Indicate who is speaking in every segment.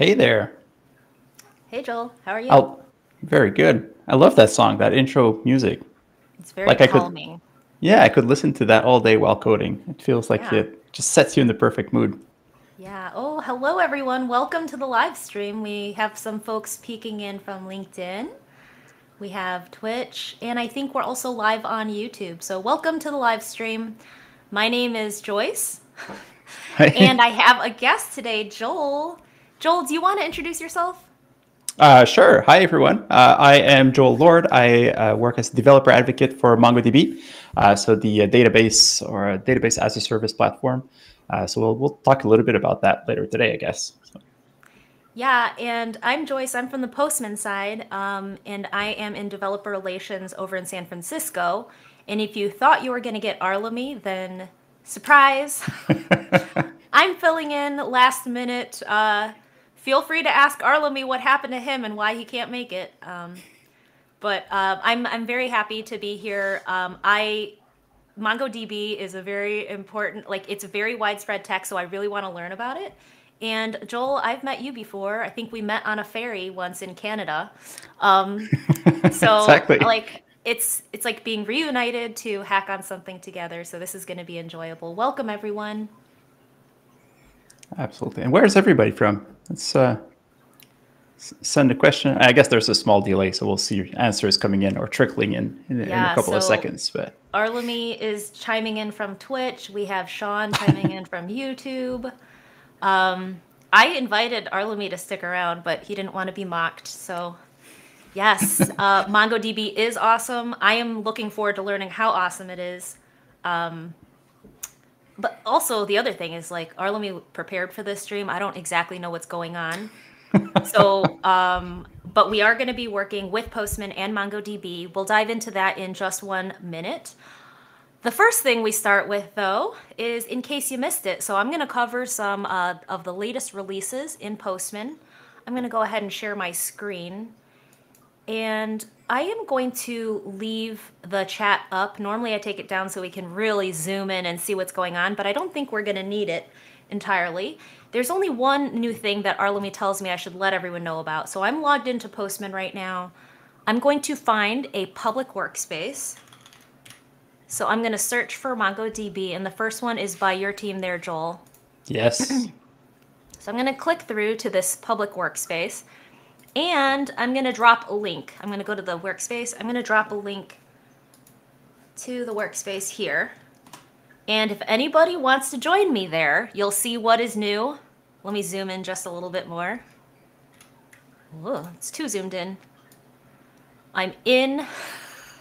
Speaker 1: Hey there.
Speaker 2: Hey, Joel. How are you?
Speaker 1: Oh, very good. I love that song, that intro music.
Speaker 2: it's very
Speaker 1: like I could-
Speaker 2: calming.
Speaker 1: Yeah, I could listen to that all day while coding. It feels like
Speaker 2: Yeah.
Speaker 1: it just sets you in the perfect mood.
Speaker 2: Yeah. Oh, hello, everyone. Welcome to the live stream. We have some folks peeking in from LinkedIn. We have Twitch, and I think we're also live on YouTube. So, welcome to the live stream. My name is Joyce, and I have a guest today, Joel. Joel, do you want to introduce yourself?
Speaker 1: Uh, sure. Hi, everyone. Uh, I am Joel Lord. I uh, work as a developer advocate for MongoDB, uh, so the uh, database or database as a service platform. Uh, so we'll, we'll talk a little bit about that later today, I guess. So,
Speaker 2: Yeah, and I'm Joyce. I'm from the Postman side, um, and I am in developer relations over in San Francisco. And if you thought you were going to get Arlemi, then surprise, I'm filling in last minute. Feel free to ask Arlemi what happened to him and why he can't make it. Um, but uh, I'm I'm very happy to be here. Um, I MongoDB is a very important, like it's a very widespread tech, so I really want to learn about it. And Joel, I've met you before. I think we met on a ferry once in Canada. Um, so
Speaker 1: Exactly.
Speaker 2: like it's it's like being reunited to hack on something together. So this is going to be enjoyable. Welcome everyone.
Speaker 1: Absolutely. And where's everybody from? Let's uh, send a question. I guess there's a small delay, so we'll see your answers coming in or trickling in in, in a couple of seconds. But
Speaker 2: Arlemi is chiming in from Twitch. We have Sean chiming in from YouTube. Um, I invited Arlemi to stick around, but he didn't want to be mocked. So, yes, uh, MongoDB is awesome. I am looking forward to learning how awesome it is. Um, but also, the other thing is like Arlemi prepared for this stream. I don't exactly know what's going on. so, um, but we are going to be working with Postman and MongoDB. We'll dive into that in just one minute. The first thing we start with, though, is in case you missed it. So I'm going to cover some uh, of the latest releases in Postman. I'm going to go ahead and share my screen. And I am going to leave the chat up. Normally I take it down so we can really zoom in and see what's going on, but I don't think we're going to need it entirely. There's only one new thing that Arlemi tells me I should let everyone know about. So I'm logged into Postman right now. I'm going to find a public workspace. So I'm going to search for MongoDB, and the first one is by your team there, Joel.
Speaker 1: yes,
Speaker 2: So I'm going to click through to this public workspace and I'm going to drop a link. I'm going to go to the workspace. I'm going to drop a link to the workspace here. And if anybody wants to join me there, you'll see what is new. Let me zoom in just a little bit more. Whoa, it's too zoomed in. I'm in.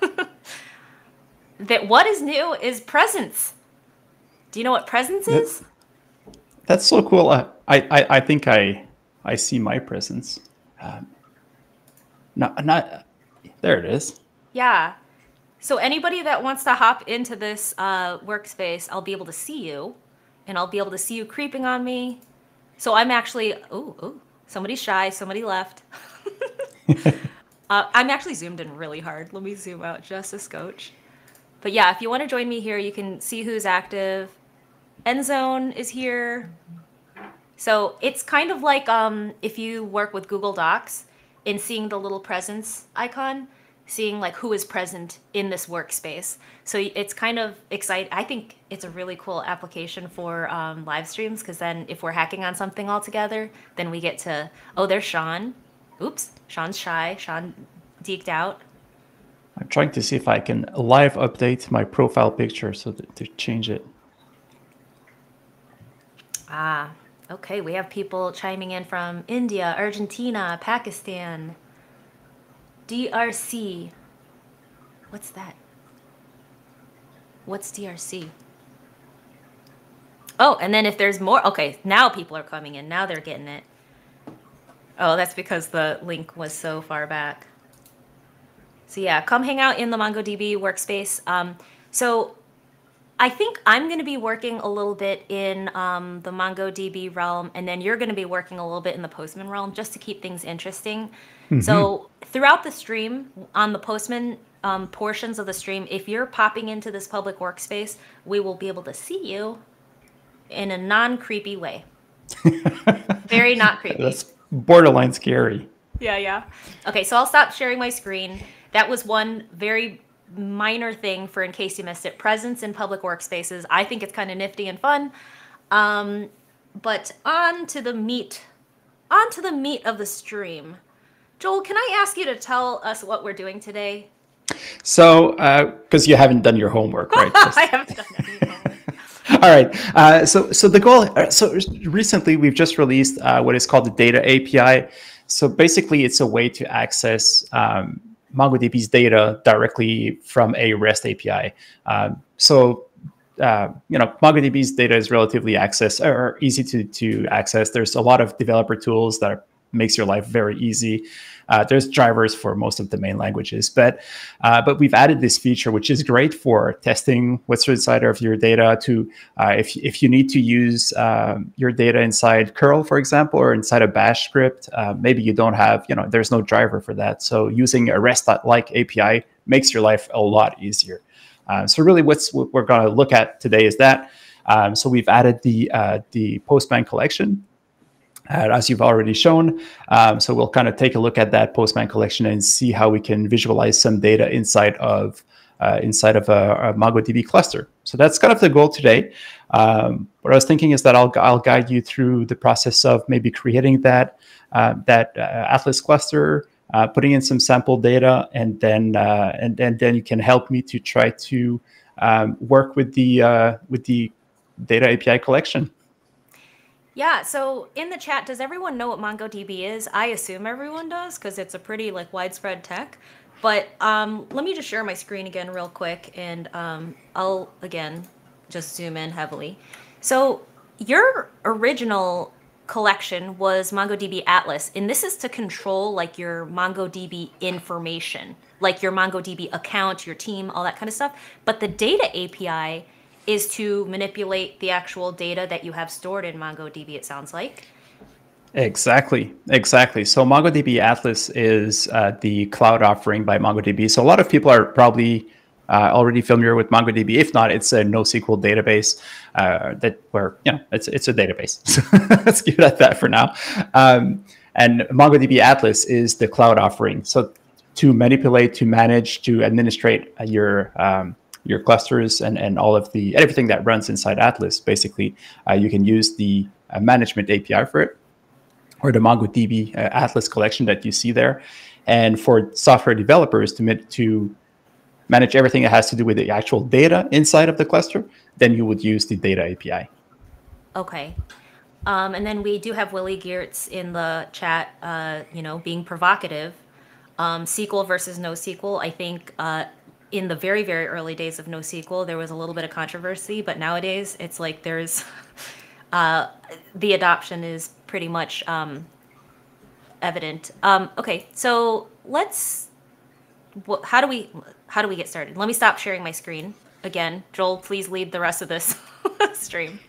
Speaker 2: that what is new is presence. Do you know what presence is?
Speaker 1: that's so cool. I, I I think I I see my presence. Um, not not there. It is.
Speaker 2: Yeah. So anybody that wants to hop into this uh, workspace, I'll be able to see you, and I'll be able to see you creeping on me. So I'm actually oh oh somebody's shy, somebody left. uh, I'm actually zoomed in really hard. Let me zoom out just a scotch. But yeah, if you want to join me here, you can see who's active. Endzone is here. So it's kind of like um, if you work with Google Docs in seeing the little presence icon. seeing like who is present in this workspace. So it's kind of exciting. I think it's a really cool application for um, live streams because then if we're hacking on something all together, then we get to, oh, there's Sean. Oops, Sean's shy. Sean deked out.
Speaker 1: I'm trying to see if I can live update my profile picture so that, to change it.
Speaker 2: Ah, okay. We have people chiming in from India, Argentina, Pakistan, DRC. What's that? What's DRC? Oh, and then if there's more, okay, now people are coming in. Now they're getting it. Oh, that's because the link was so far back. So yeah, come hang out in the MongoDB workspace. Um, so I think I'm going to be working a little bit in um, the MongoDB realm, and then you're going to be working a little bit in the Postman realm just to keep things interesting. Mm-hmm. So throughout the stream, on the Postman um, portions of the stream, if you're popping into this public workspace, we will be able to see you in a non creepy way. Very not creepy.
Speaker 1: That's borderline scary.
Speaker 2: Yeah, yeah. Okay, so I'll stop sharing my screen. That was one very minor thing for in case you missed it presence in public workspaces. I think it's kind of nifty and fun. Um, but on to the meat, on to the meat of the stream. Joel, can I ask you to tell us what we're doing today?
Speaker 1: So, because uh, you haven't done your homework, right?
Speaker 2: I haven't done any homework.
Speaker 1: All right. Uh, so, so the goal. Uh, so recently, we've just released uh, what is called the Data API. So basically, it's a way to access um, MongoDB's data directly from a REST API. Um, so uh, you know, MongoDB's data is relatively access or easy to to access. There's a lot of developer tools that are makes your life very easy. Uh, there's drivers for most of the main languages, but uh, but we've added this feature, which is great for testing what's inside of your data. To uh, if if you need to use um, your data inside curl, for example, or inside a Bash script, uh, maybe you don't have you know there's no driver for that. So using a REST-like API makes your life a lot easier. Uh, so really, what's what we're going to look at today is that. Um, so we've added the uh, the Postman collection uh, as you've already shown. Um, so we'll kind of take a look at that Postman collection and see how we can visualize some data inside of uh, inside of a, a, MongoDB cluster. So that's kind of the goal today. Um, what I was thinking is that I'll, I'll guide you through the process of maybe creating that uh, that uh, Atlas cluster, uh, putting in some sample data, and then uh, and, and then you can help me to try to um, work with the with the data API collection.
Speaker 2: Yeah, so in the chat, does everyone know what MongoDB is? I assume everyone does because it's a pretty like widespread tech. But um, let me just share my screen again real quick, and um, I'll again just zoom in heavily. So your original collection was MongoDB Atlas, and this is to control like your MongoDB information, like your MongoDB account, your team, all that kind of stuff. But the data API is to manipulate the actual data that you have stored in MongoDB, it sounds like.
Speaker 1: Exactly, exactly. So MongoDB Atlas is uh, the cloud offering by MongoDB. So a lot of people are probably uh, already familiar with MongoDB. If not, it's a NoSQL database uh, that where you know it's it's a database. Let's keep it at that for now. Um, and MongoDB Atlas is the cloud offering. So to manipulate, to manage, to administrate your um, your clusters and, and all of the everything that runs inside Atlas. Basically, uh, you can use the uh, management API for it, or the MongoDB uh, Atlas collection that you see there. And for software developers to to manage everything that has to do with the actual data inside of the cluster, then you would use the data API.
Speaker 2: Okay. Um, and then we do have Willie Geertz in the chat, uh, you know, being provocative. Um, SQL versus NoSQL. I think uh, in the very very early days of NoSQL, there was a little bit of controversy, but nowadays it's like there's uh, the adoption is pretty much um, evident. Um, okay, so let's. How do we how do we get started? Let me stop sharing my screen again. Joel, please lead the rest of this stream.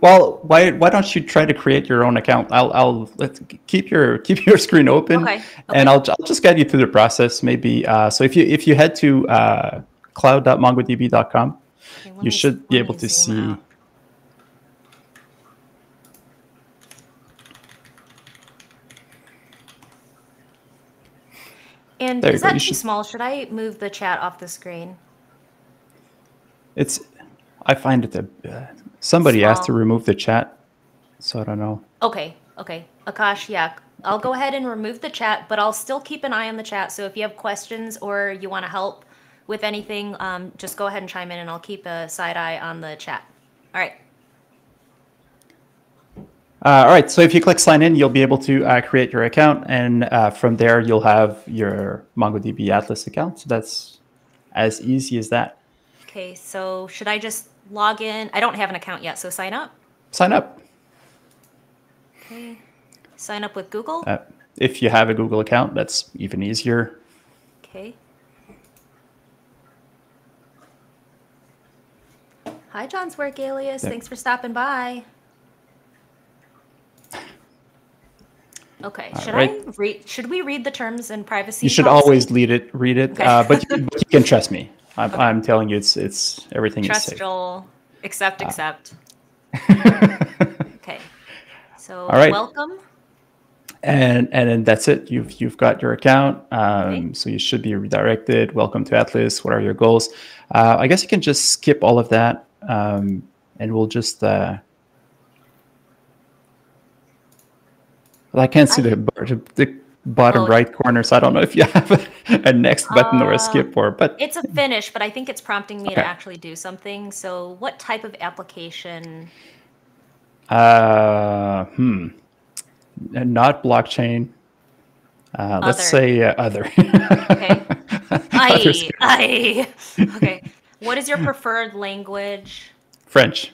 Speaker 1: Well, why why don't you try to create your own account? I'll I'll let's keep your keep your screen open, okay. Okay. and I'll I'll just guide you through the process. Maybe uh, so if you if you head to uh, cloud.mongodb.com, okay, you should be able to see. Out.
Speaker 2: And
Speaker 1: There
Speaker 2: is that too
Speaker 1: should-
Speaker 2: small? Should I move the chat off the screen?
Speaker 1: It's. I find it a. Uh, somebody asked to remove the chat, so I don't know.
Speaker 2: Okay, okay. Akash, yeah. I'll go ahead and remove the chat, but I'll still keep an eye on the chat. So if you have questions or you want to help with anything, um, just go ahead and chime in and I'll keep a side eye on the chat. All right.
Speaker 1: Uh, all right, so if you click sign in, you'll be able to uh, create your account, and uh, from there you'll have your MongoDB Atlas account. So that's as easy as that.
Speaker 2: Okay, so should I just log in? I don't have an account yet, so sign up.
Speaker 1: Sign up.
Speaker 2: Okay. Sign up with Google.
Speaker 1: Uh, if you have a Google account, that's even easier.
Speaker 2: Okay. Hi, John's work alias. Thanks for stopping by. Okay.
Speaker 1: All
Speaker 2: Should
Speaker 1: right.
Speaker 2: I read? Should we read the terms and privacy?
Speaker 1: You should
Speaker 2: policy?
Speaker 1: always read it. Read it,
Speaker 2: Okay.
Speaker 1: uh, but, you, but you can trust me. I'm, I'm telling you, it's it's everything
Speaker 2: trust
Speaker 1: is safe.
Speaker 2: Joel. Accept.
Speaker 1: Uh.
Speaker 2: Accept. Okay. So
Speaker 1: All right.
Speaker 2: welcome.
Speaker 1: and and then that's it. You've you've got your account, um,
Speaker 2: Okay.
Speaker 1: so you should be redirected. Welcome to Atlas. What are your goals? Uh, I guess you can just skip all of that, um, and we'll just. Uh, well, I can't see
Speaker 2: I-
Speaker 1: the, bar- the bottom
Speaker 2: Oh.
Speaker 1: right corner, so I don't know if you have a, next button or a
Speaker 2: Uh,
Speaker 1: skip or. But
Speaker 2: It's a finish, but I think it's prompting me
Speaker 1: Okay.
Speaker 2: to actually do something. So, what type of application?
Speaker 1: uh, hmm, not blockchain. Uh, let's say uh, other.
Speaker 2: Okay. I. I. Okay. What is your preferred language?
Speaker 1: French.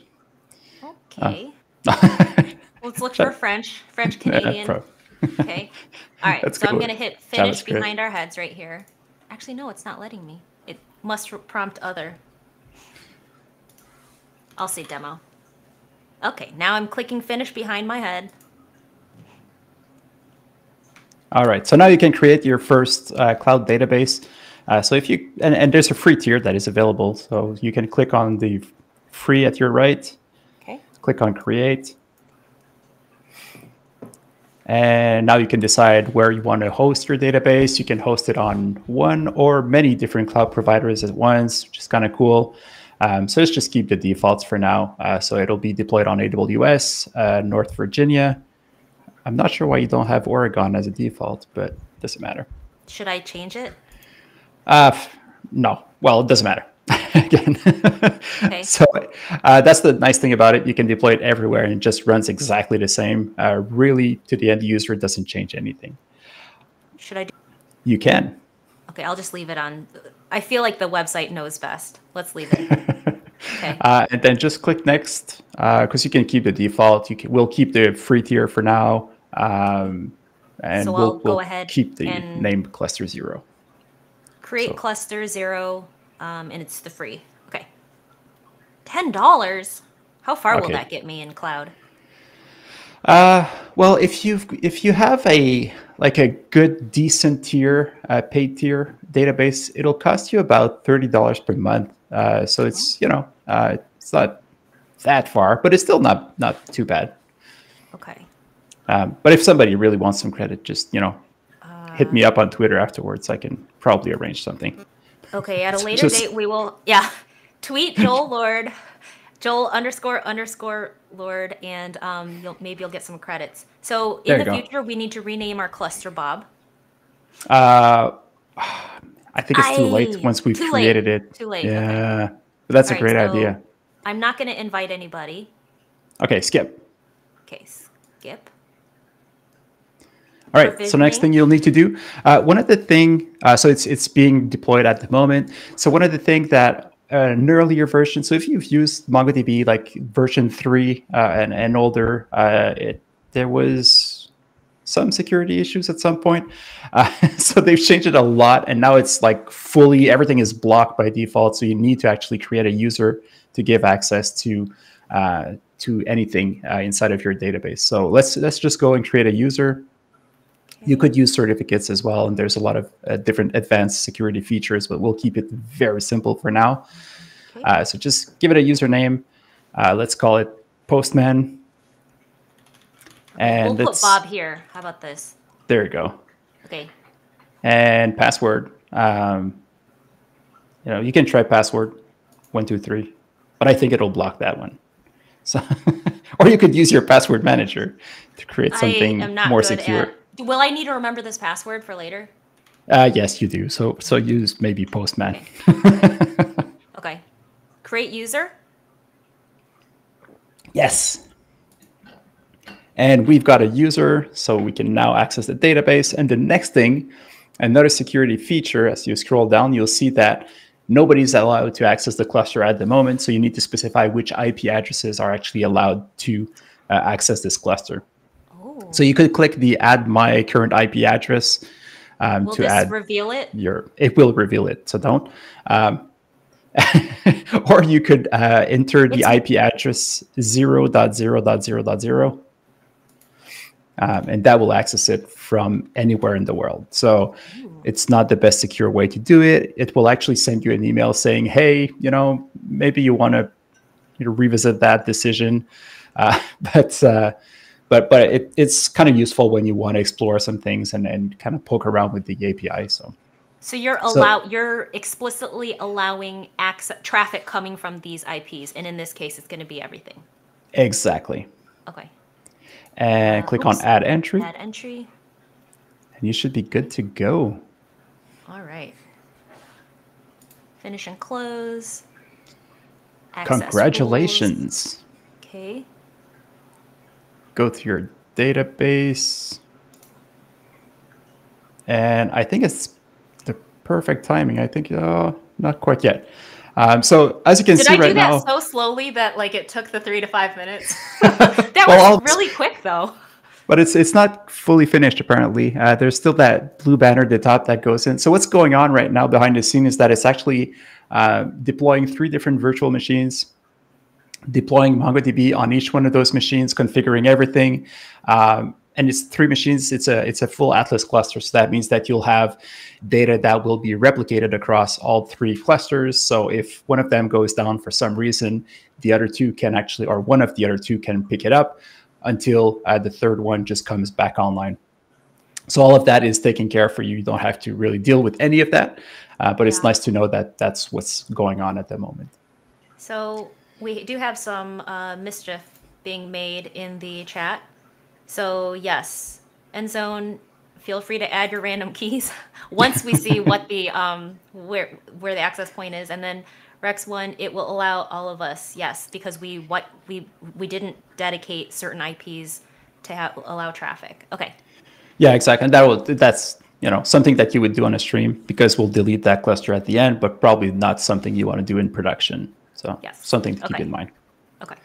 Speaker 2: Okay.
Speaker 1: That's
Speaker 2: Let's look for French, French Canadian. Okay. All right. So I'm going to hit finish behind our heads right here. Actually, no, it's not letting me. It must prompt other. I'll see demo. Okay. Now I'm clicking finish behind my head.
Speaker 1: All right, so now you can create your first uh, cloud database. Uh, so if you and, and there's a free tier that is available, so you can click on the free at your right,
Speaker 2: Okay.
Speaker 1: click on create, and now you can decide where you want to host your database. You can host it on one or many different cloud providers at once, which is kind of cool. Um, so let's just keep the defaults for now. Uh, so it'll be deployed on AWS, uh, North Virginia. I'm not sure why you don't have Oregon as a default, but doesn't matter.
Speaker 2: Should I change it?
Speaker 1: Uh, no. Well, it doesn't matter. Again.
Speaker 2: Okay.
Speaker 1: So uh, that's the nice thing about it. You can deploy it everywhere and it just runs exactly the same. Uh, really, to the end user, it doesn't change anything.
Speaker 2: Should I do?
Speaker 1: You can.
Speaker 2: Okay, I'll just leave it on. I feel like the website knows best. Let's leave it. Okay.
Speaker 1: Uh, and then just click next because you can keep the default. You can, we'll keep the free tier for now. Um, and
Speaker 2: So
Speaker 1: we'll,
Speaker 2: I'll go
Speaker 1: we'll
Speaker 2: ahead
Speaker 1: keep the name cluster zero.
Speaker 2: Create
Speaker 1: So-
Speaker 2: cluster zero, um, and it's the free. Okay. Ten dollars. How far will that get me in cloud?
Speaker 1: Uh, well, if you if you have a like a good decent tier, uh, paid tier database, it'll cost you about thirty dollars per month. Uh, so it's you know uh, it's not that far, but it's still not not too bad.
Speaker 2: Okay.
Speaker 1: Um, but if somebody really wants some credit, just you know
Speaker 2: Uh,
Speaker 1: hit me up on Twitter afterwards. I can probably arrange something.
Speaker 2: Okay. At a later
Speaker 1: just-
Speaker 2: date, we will. Yeah. Tweet Joel Lord, Joel underscore underscore Lord, and um, you'll maybe you'll get some credits. So in the
Speaker 1: go.
Speaker 2: future, we need to rename our cluster, Bob.
Speaker 1: Uh, I think it's too late once we've
Speaker 2: too late,
Speaker 1: created it.
Speaker 2: too late, okay.
Speaker 1: Yeah, but that's a
Speaker 2: All right,
Speaker 1: great
Speaker 2: so
Speaker 1: idea.
Speaker 2: I'm not going to invite anybody.
Speaker 1: Okay, skip.
Speaker 2: Okay. Skip.
Speaker 1: All right. So next thing you'll need to do, uh, one of the thing, uh, so it's it's being deployed at the moment. So one of the thing that uh, an earlier version, so if you've used MongoDB like version three uh, and and older, uh, it there was some security issues at some point. Uh, so they've changed it a lot, and now it's like fully everything is blocked by default. So you need to actually create a user to give access to. Uh, to anything uh, inside of your database. So let's let's just go and create a user. You could use certificates as well, and there's a lot of uh, different advanced security features, but we'll keep it very simple for now.
Speaker 2: Okay.
Speaker 1: Uh, so just give it a username. Uh, let's call it Postman. And
Speaker 2: we'll put Bob here. How about this?
Speaker 1: there you go.
Speaker 2: Okay.
Speaker 1: and password. Um, you know, you can try password one two three, but I think it'll block that one. So, or you could use your password manager to create something more secure.
Speaker 2: Will I need to remember this password for later?
Speaker 1: Uh, yes, you do. So, so use maybe Postman.
Speaker 2: okay. Create user.
Speaker 1: Yes. And we've got a user, so we can now access the database. And the next thing, another security feature, as you scroll down, you'll see that nobody's allowed to access the cluster at the moment. So you need to specify which IP addresses are actually allowed to uh, access this cluster. So you could click the add my current IP address
Speaker 2: um, will to add reveal it.
Speaker 1: Your it will reveal it. So don't. Um, or you could uh, enter the it's... IP address 0.0.0.0 um, and that will access it from anywhere in the world. So Ooh. it's not the best secure way to do it. It will actually send you an email saying, "Hey, you know, maybe you want to you know, revisit that decision," uh, but uh, but but it, it's kind of useful when you want to explore some things and, and kind of poke around with the API. So.
Speaker 2: So you're allow so, you're explicitly allowing access traffic coming from these IPs, and in this case, it's going to be everything.
Speaker 1: Exactly.
Speaker 2: Okay
Speaker 1: and uh, click oops. on add entry.
Speaker 2: Add entry.
Speaker 1: And you should be good to go.
Speaker 2: All right. Finish and close.
Speaker 1: Access Congratulations.
Speaker 2: Rules. Okay.
Speaker 1: Go to your database. And I think it's the perfect timing. I think, uh, not quite yet. Um, so as you can
Speaker 2: Did
Speaker 1: see I right
Speaker 2: now, Did I
Speaker 1: do
Speaker 2: that so slowly that like it took the three to five minutes. that well, was really quick though.
Speaker 1: But it's it's not fully finished apparently. Uh, there's still that blue banner at the top that goes in. So what's going on right now behind the scene is that it's actually uh, deploying three different virtual machines deploying MongoDB on each one of those machines, configuring everything. Um, and it's three machines. It's a it's a full Atlas cluster. So that means that you'll have data that will be replicated across all three clusters. So if one of them goes down for some reason, the other two can actually, or one of the other two can pick it up until uh, the third one just comes back online. So all of that is taken care for you. You don't have to really deal with any of that, uh, but yeah. it's nice to know that that's what's going on at the moment.
Speaker 2: So we do have some uh, mischief being made in the chat. So yes, end zone. Feel free to add your random keys once we see what the um where where the access point is, and then Rex one it will allow all of us yes because we what we we didn't dedicate certain IPs to have, allow traffic. Okay.
Speaker 1: Yeah, exactly, and that will that's you know something that you would do on a stream because we'll delete that cluster at the end, but probably not something you want to do in production. So yes. something to okay. keep in mind. Okay.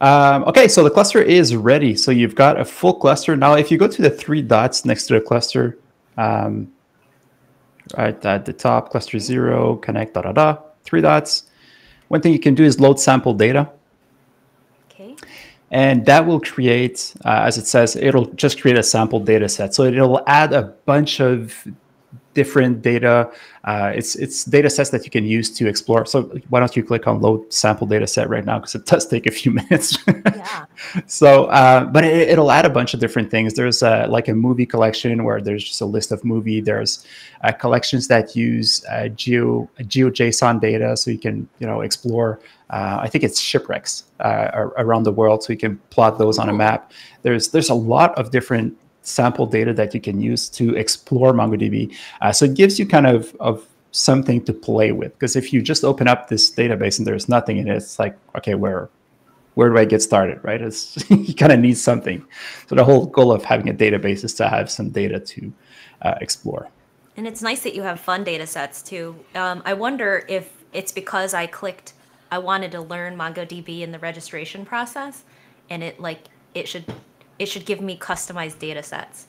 Speaker 1: Um, okay, so the cluster is ready. So you've got a full cluster. Now, if you go to the three dots next to the cluster, um, right at the top, cluster zero, connect, da da da, three dots. One thing you can do is load sample data.
Speaker 2: Okay.
Speaker 1: And that will create, uh, as it says, it'll just create a sample data set. So it'll add a bunch of different data. Uh, it's it's data sets that you can use to explore. So why don't you click on load sample data set right now because it does take a few minutes. yeah. So, uh, but it, will add a bunch of different things. There's a, like a movie collection where there's just a list of movie. There's uh, collections that use uh, geo GeoJSON data, so you can you know explore. Uh, I think it's shipwrecks uh, around the world, so you can plot those on a map. There's there's a lot of different sample data that you can use to explore MongoDB. Uh, so it gives you kind of, of something to play with. Because if you just open up this database and there's nothing in it, it's like, okay, where where do I get started, right? It's, you kind of need something. So the whole goal of having a database is to have some data to uh, explore.
Speaker 2: And it's nice that you have fun data sets too. Um, I wonder if it's because I clicked, I wanted to learn MongoDB in the registration process, and it like it should it should give me customized data sets.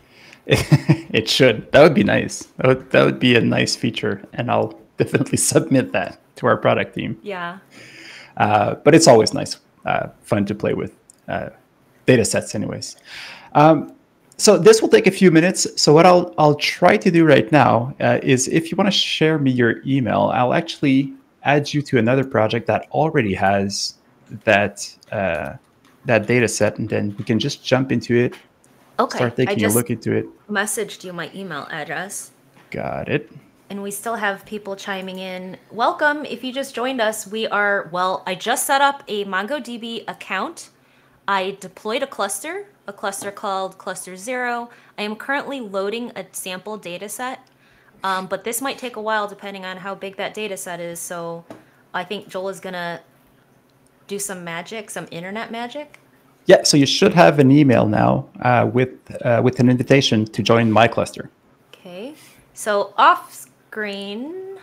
Speaker 1: it should. That would be nice. That would, that would be a nice feature, and I'll definitely submit that to our product team.
Speaker 2: Yeah.
Speaker 1: Uh, but it's always nice, uh, fun to play with uh, data sets, anyways. Um, so this will take a few minutes. So what I'll I'll try to do right now uh, is, if you want to share me your email, I'll actually add you to another project that already has that uh, that data set and then we can just jump into it
Speaker 2: Okay.
Speaker 1: start
Speaker 2: I
Speaker 1: taking a look into it.
Speaker 2: messaged you my email address.
Speaker 1: Got it.
Speaker 2: And we still have people chiming in. Welcome. If you just joined us, we are, well, I just set up a MongoDB account. I deployed a cluster, a cluster called Cluster Zero. I am currently loading a sample data set, um, but this might take a while depending on how big that data set is. So I think Joel is going to do some magic, some internet magic.
Speaker 1: Yeah, so you should have an email now uh, with uh, with an invitation to join my cluster.
Speaker 2: Okay. So off screen,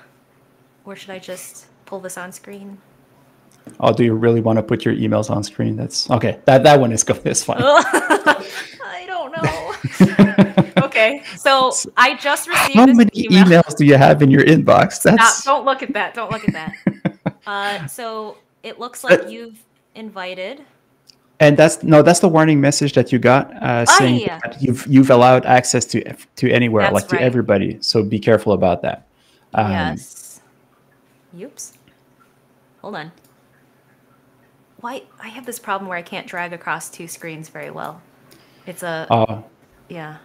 Speaker 2: or should I just pull this on screen?
Speaker 1: Oh, do you really want to put your emails on screen? That's okay. That that one is good. It's fine.
Speaker 2: I don't know. okay, so I just received
Speaker 1: How many
Speaker 2: email.
Speaker 1: emails do you have in your inbox? That's
Speaker 2: don't look at that. Don't look at that. uh, so it looks like you've invited.
Speaker 1: and that's no, that's the warning message that you got uh, saying
Speaker 2: yeah.
Speaker 1: that you've you've allowed access to to anywhere,
Speaker 2: That's
Speaker 1: like to everybody. So be careful about that. Um,
Speaker 2: yes. Oops. Hold on. Why? I have this problem where I can't drag across two screens very well. It's a
Speaker 1: uh,
Speaker 2: yeah.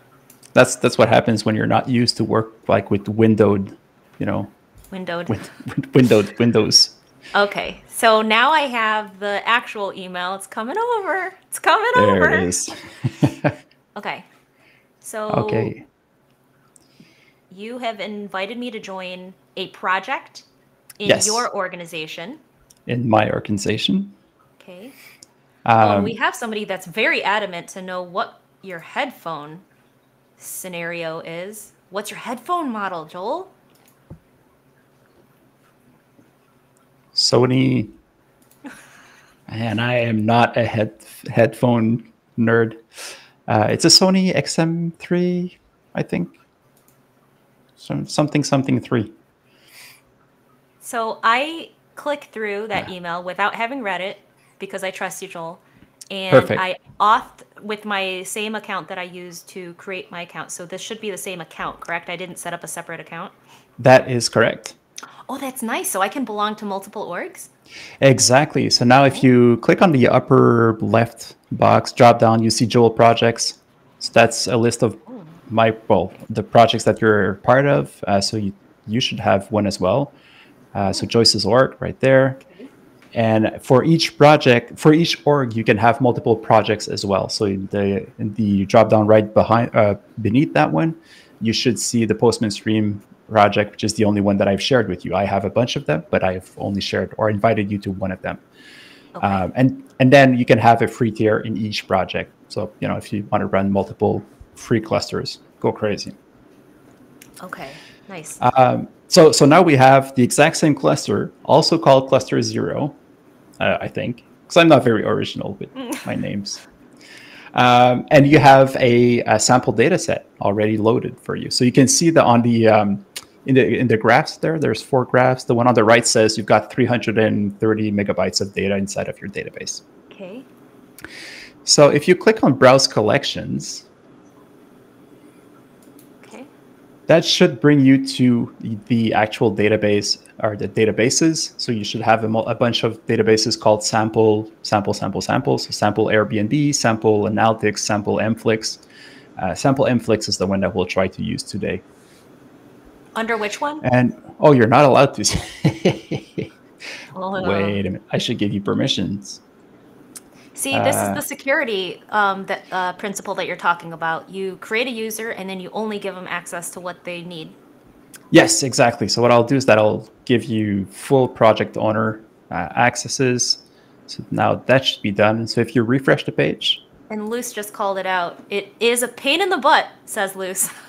Speaker 1: that's that's what happens when you're not used to work like with windowed, you know,
Speaker 2: Windowed.
Speaker 1: with windowed windows.
Speaker 2: Okay, so now I have the actual email. It's coming over. It's coming
Speaker 1: There
Speaker 2: over.
Speaker 1: it is.
Speaker 2: Okay. So
Speaker 1: okay.
Speaker 2: you have invited me to join a project in
Speaker 1: Yes.
Speaker 2: your organization.
Speaker 1: In my organization.
Speaker 2: Okay. oh, and
Speaker 1: Um,
Speaker 2: we have somebody that's very adamant to know what your headphone scenario is. What's your headphone model, Joel?
Speaker 1: Sony. And I am not a head headphone nerd. Uh, it's a Sony XM3, I think. Some, something something three.
Speaker 2: So I click through that
Speaker 1: Yeah.
Speaker 2: email without having read it because I trust you, Joel. And
Speaker 1: Perfect.
Speaker 2: I auth with my same account that I used to create my account. So this should be the same account, correct? I didn't set up a separate account.
Speaker 1: That is correct.
Speaker 2: Oh, that's nice. So I can belong to multiple orgs?
Speaker 1: Exactly. So now if you click on the upper left box, drop down, you see Joel projects. So that's a list of my well, the projects that you're part of. Uh, so you you should have one as well. Uh, so Joyce's org right there. And for each project, for each org, you can have multiple projects as well. So in the in the drop down right behind uh, beneath that one, you should see the Postman Stream project, which is the only one that I've shared with you. I have a bunch of them, but I've only shared or invited you to one of them.
Speaker 2: Okay.
Speaker 1: Um, and and then you can have a free tier in each project. So you know if you want to run multiple free clusters, go crazy.
Speaker 2: okay. Nice.
Speaker 1: Um, so so now we have the exact same cluster, also called cluster zero, uh, I think, because I'm not very original with my names. Um, and you have a, a sample data set already loaded for you, so you can see that on the um, in the in the graphs there. There's four graphs. The one on the right says you've got 330 megabytes of data inside of your database.
Speaker 2: okay.
Speaker 1: So if you click on Browse Collections,
Speaker 2: Okay.
Speaker 1: that should bring you to the actual database or the databases. So you should have a, a bunch of databases called sample, sample, sample, sample. So sample Airbnb, sample Analytics, sample Mflix. Uh, sample Mflix is the one that we'll try to use today.
Speaker 2: Under which one?
Speaker 1: And oh, you're not allowed to. say-
Speaker 2: Oh,
Speaker 1: Wait a minute. I should give you permissions.
Speaker 2: See, this is
Speaker 1: Uh,
Speaker 2: the security um, that uh, principle that you're talking about. You create a user, and then you only give them access to what they need.
Speaker 1: Yes, exactly. So what I'll do is that I'll give you full project owner uh, accesses. So now that should be done. So if you refresh the page,
Speaker 2: And Luce just called it out. It is a pain in the butt, says Luce,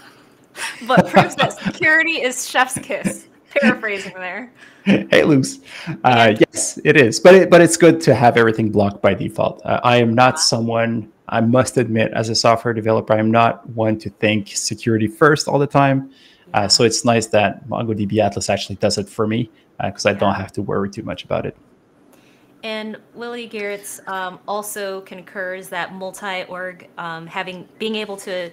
Speaker 2: but proves that security is chef's kiss. Paraphrasing there.
Speaker 1: hey, Luce. Uh, yes, it is. But it, but it's good to have everything blocked by default. Uh, I am not someone. I must admit, as a software developer, I'm not one to think security first all the time. Uh, so it's nice that MongoDB Atlas actually does it for me because I don't have to worry too much about it.
Speaker 2: And Lily Garrett's um, also concurs that multi-org um, having being able to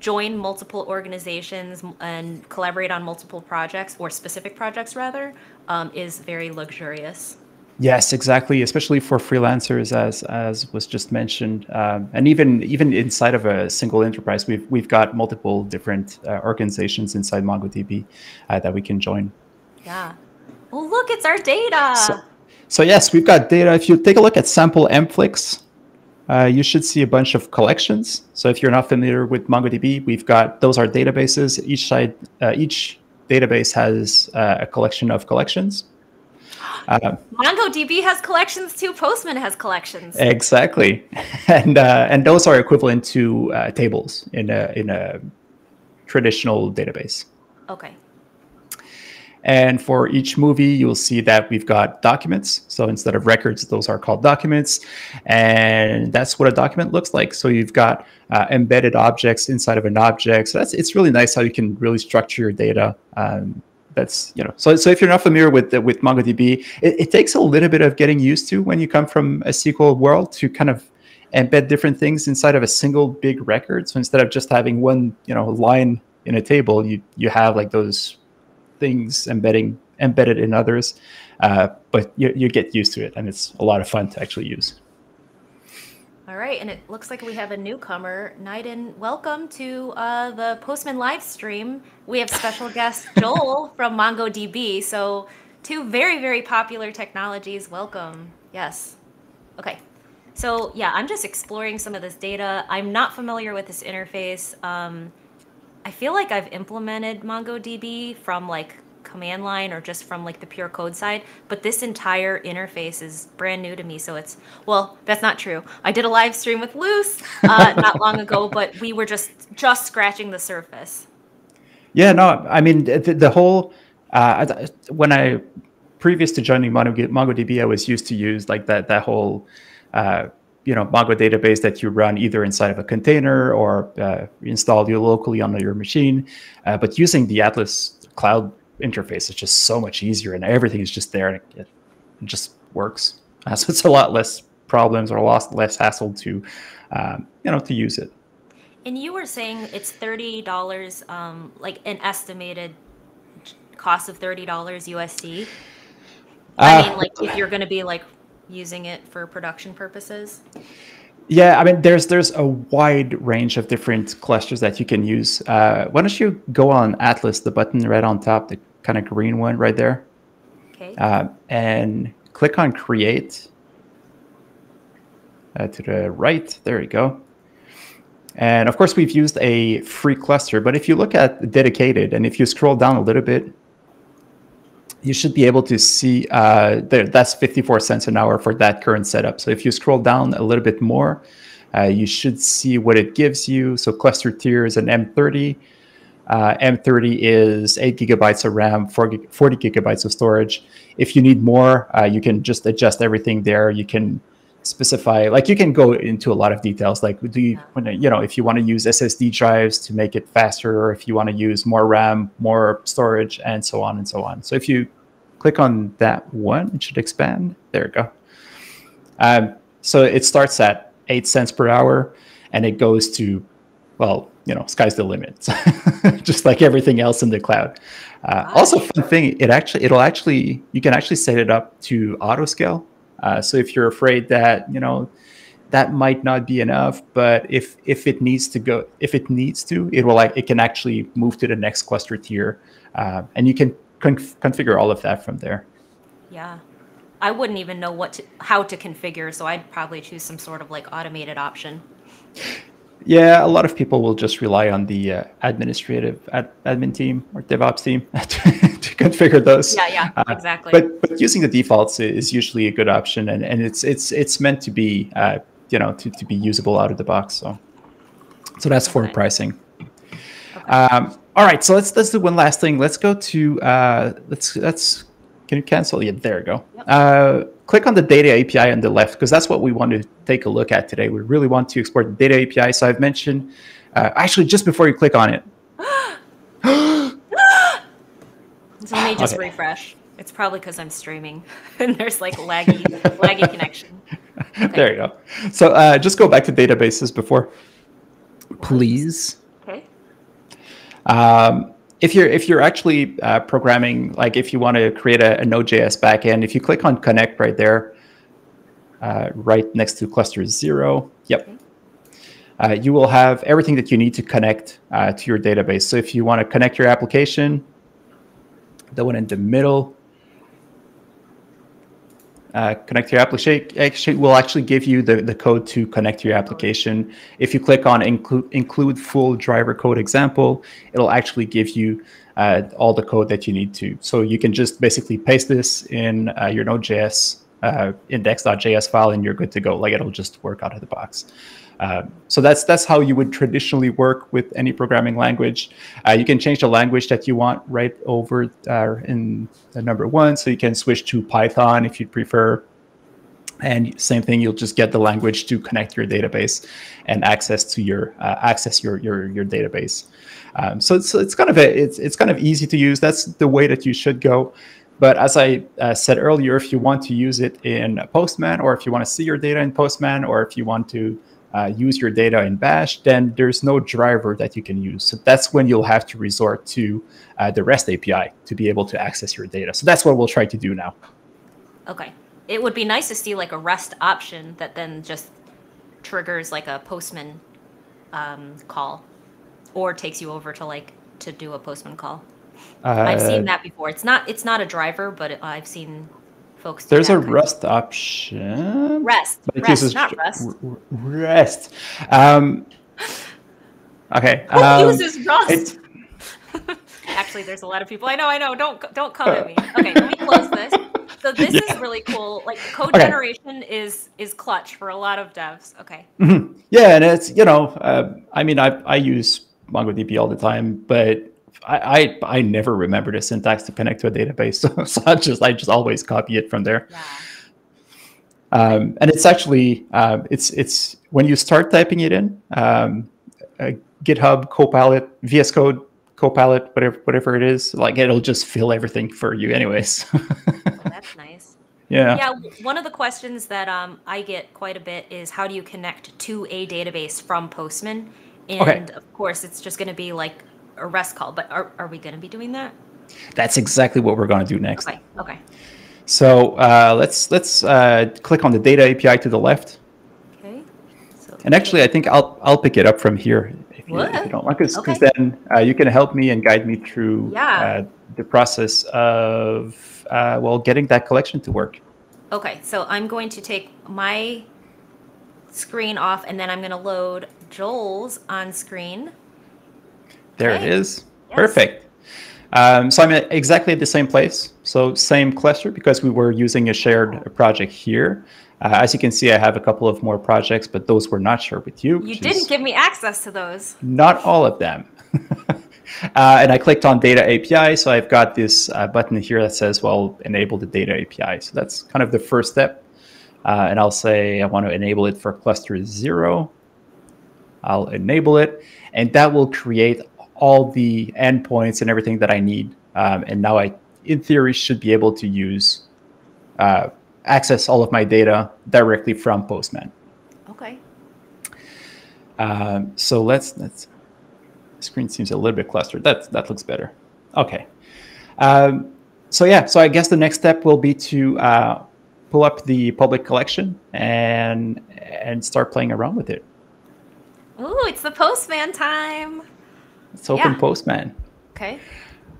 Speaker 2: join multiple organizations and collaborate on multiple projects or specific projects rather um, is very luxurious.
Speaker 1: Yes, exactly. Especially for freelancers, as as was just mentioned, um, and even even inside of a single enterprise, we've we've got multiple different uh, organizations inside MongoDB uh, that we can join.
Speaker 2: Yeah. Well, look, it's our data.
Speaker 1: So, so yes, we've got data. If you take a look at sample mflix, uh, you should see a bunch of collections. So if you're not familiar with MongoDB, we've got those are databases. Each side, uh, each database has uh, a collection of collections.
Speaker 2: Uh, MongoDB has collections too. Postman has collections.
Speaker 1: Exactly, and uh, and those are equivalent to uh, tables in a in a traditional database.
Speaker 2: Okay.
Speaker 1: And for each movie, you'll see that we've got documents. So instead of records, those are called documents. And that's what a document looks like. So you've got uh, embedded objects inside of an object. So that's it's really nice how you can really structure your data. Um, that's you know so so if you're not familiar with the, with MongoDB, it, it takes a little bit of getting used to when you come from a SQL world to kind of embed different things inside of a single big record. So instead of just having one you know line in a table, you you have like those things embedding embedded in others. Uh, but you, you get used to it, and it's a lot of fun to actually use.
Speaker 2: All right, and it looks like we have a newcomer. Naiden, welcome to uh, the Postman live stream. We have special guest Joel from MongoDB. So, two very, very popular technologies. Welcome. Yes. Okay. So, yeah, I'm just exploring some of this data. I'm not familiar with this interface. Um, I feel like I've implemented MongoDB from like command line or just from like the pure code side but this entire interface is brand new to me so it's well that's not true. I did a live stream with luce uh, not long ago but we were just just scratching the surface.
Speaker 1: Yeah no i mean the, the whole uh, when i previous to joining mongodb i was used to use like that that whole uh, you know mongo database that you run either inside of a container or uh, installed you locally on your machine uh, but using the atlas cloud interface is just so much easier and everything is just there and it, it just works. Uh, so it's a lot less problems or a lot less hassle to, um, you know, to use it.
Speaker 2: And you were saying it's thirty dollars, um, like an estimated cost of thirty dollars USD. I uh, mean, like if you're going to be like using it for production purposes.
Speaker 1: Yeah, I mean, there's there's a wide range of different clusters that you can use. Uh, why don't you go on Atlas, the button right on top, the kind of green one right there.
Speaker 2: Okay.
Speaker 1: Uh, and click on create uh, to the right. There you go. And of course, we've used a free cluster, but if you look at dedicated and if you scroll down a little bit, you should be able to see uh, there, that's 54 cents an hour for that current setup. So if you scroll down a little bit more, uh, you should see what it gives you. So cluster tier is an M30. Uh, M30 is 8 gigabytes of RAM, 40 gigabytes of storage. If you need more, uh, you can just adjust everything there. You can specify, like you can go into a lot of details, like do you, you know, if you want to use SSD drives to make it faster, or if you want to use more RAM, more storage, and so on and so on. So if you click on that one, it should expand. There we go. Um, so it starts at 8 cents per hour, and it goes to, well, you know, sky's the limit, just like everything else in the cloud. Uh, also, fun thing, it actually, it'll actually, you can actually set it up to auto scale. Uh, so if you're afraid that, you know, that might not be enough, but if if it needs to go, if it needs to, it will like it can actually move to the next cluster tier, uh, and you can conf- configure all of that from there.
Speaker 2: Yeah, I wouldn't even know what to, how to configure, so I'd probably choose some sort of like automated option.
Speaker 1: Yeah, a lot of people will just rely on the uh, administrative ad- admin team or DevOps team to, configure those.
Speaker 2: Yeah, yeah, uh, exactly.
Speaker 1: But but using the defaults is usually a good option, and, and it's it's it's meant to be uh, you know to, to be usable out of the box. So so that's okay. for pricing. Okay. Um, all right, so let's let's do one last thing. Let's go to uh, let's let's can you cancel? Yeah, there we go. Yep. Uh, click on the data API on the left because that's what we want to take a look at today. We really want to export the data API. So I've mentioned, uh, actually, just before you click on it.
Speaker 2: so let me just okay. refresh. It's probably because I'm streaming and there's like laggy, laggy connection.
Speaker 1: Okay. There you go. So uh, just go back to databases before, please.
Speaker 2: Okay.
Speaker 1: Um, if you're if you're actually uh, programming, like if you want to create a, a Node.js backend, if you click on connect right there, uh, right next to cluster zero, yep, uh, you will have everything that you need to connect uh, to your database. So if you want to connect your application, the one in the middle, uh, connect your application will actually give you the, the code to connect your application. If you click on include include full driver code example, it'll actually give you uh, all the code that you need to. So you can just basically paste this in uh, your Node.js uh, index.js file and you're good to go. Like it'll just work out of the box. Uh, so that's that's how you would traditionally work with any programming language. Uh, you can change the language that you want right over uh, in the number one. So you can switch to Python if you prefer. And same thing, you'll just get the language to connect your database and access to your uh, access your your your database. Um, so it's it's kind of a, it's it's kind of easy to use. That's the way that you should go. But as I uh, said earlier, if you want to use it in Postman, or if you want to see your data in Postman, or if you want to uh, use your data in Bash, then there's no driver that you can use. So that's when you'll have to resort to uh, the REST API to be able to access your data. So that's what we'll try to do now.
Speaker 2: Okay. It would be nice to see like a REST option that then just triggers like a Postman um, call or takes you over to like to do a Postman call. Uh, I've seen that before. It's not it's not a driver, but I've seen folks.
Speaker 1: There's a REST option.
Speaker 2: REST, but REST, not REST.
Speaker 1: REST. Um, okay.
Speaker 2: Who um, uses Rust? Actually, there's a lot of people. I know, I know. Don't don't come at me. Okay, let me close this. So this yeah. is really cool. Like code okay. generation is is clutch for a lot of devs. Okay.
Speaker 1: Mm-hmm. Yeah, and it's you know, uh, I mean, I I use MongoDB all the time, but I, I, I never remember the syntax to connect to a database, so, so I just I just always copy it from there. Yeah. Um, and it's actually uh, it's it's when you start typing it in, um, uh, GitHub Copilot, VS Code Copilot, whatever whatever it is, like it'll just fill everything for you, anyways.
Speaker 2: oh, that's nice.
Speaker 1: Yeah.
Speaker 2: Yeah. One of the questions that um, I get quite a bit is how do you connect to a database from Postman? And okay. of course, it's just going to be like a REST call, but are, are we going to be doing that?
Speaker 1: That's exactly what we're going to do next.
Speaker 2: Okay. Okay.
Speaker 1: So uh, let's let's uh, click on the data API to the left.
Speaker 2: Okay. So
Speaker 1: and actually, I think I'll I'll pick it up from here if, you, if you, don't like, because okay. then uh, you can help me and guide me through
Speaker 2: yeah.
Speaker 1: Uh, the process of uh, well getting that collection to work.
Speaker 2: Okay, so I'm going to take my screen off, and then I'm going to load Joel's on screen.
Speaker 1: There okay. it is. Yes. Perfect. Um, so I'm at exactly at the same place. So same cluster because we were using a shared project here. Uh, as you can see, I have a couple of more projects, but those were not shared with you.
Speaker 2: You didn't give me access to those.
Speaker 1: Not all of them. uh, and I clicked on data API. So I've got this uh, button here that says, well, enable the data API. So that's kind of the first step. Uh, and I'll say I want to enable it for cluster zero. I'll enable it. And that will create all the endpoints and everything that I need. Um, and now I, in theory, should be able to use uh, access all of my data directly from Postman.
Speaker 2: Okay.
Speaker 1: Um, so let's let's. Screen seems a little bit clustered. That that looks better. Okay. Um, so yeah, so I guess the next step will be to uh, pull up the public collection and and start playing around with it.
Speaker 2: Ooh, it's the Postman time.
Speaker 1: Let's open yeah. Postman.
Speaker 2: Okay.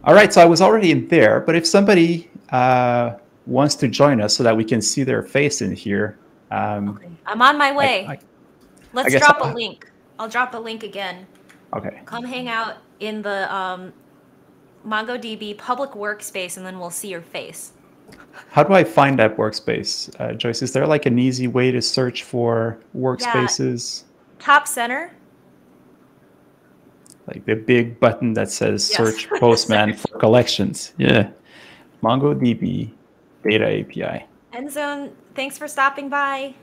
Speaker 1: All right, so I was already in there, but if somebody uh, wants to join us so that we can see their face in here. Um,
Speaker 2: okay. I'm on my way. I, I, Let's drop I'll, a link. I'll drop a link again.
Speaker 1: Okay.
Speaker 2: Come hang out in the um, MongoDB public workspace, and then we'll see your face.
Speaker 1: How do I find that workspace, uh, Joyce? Is there like an easy way to search for workspaces?
Speaker 2: Yeah. Top center
Speaker 1: like the big button that says yes. search Postman for collections. Yeah. MongoDB data API.
Speaker 2: Endzone, thanks for stopping by.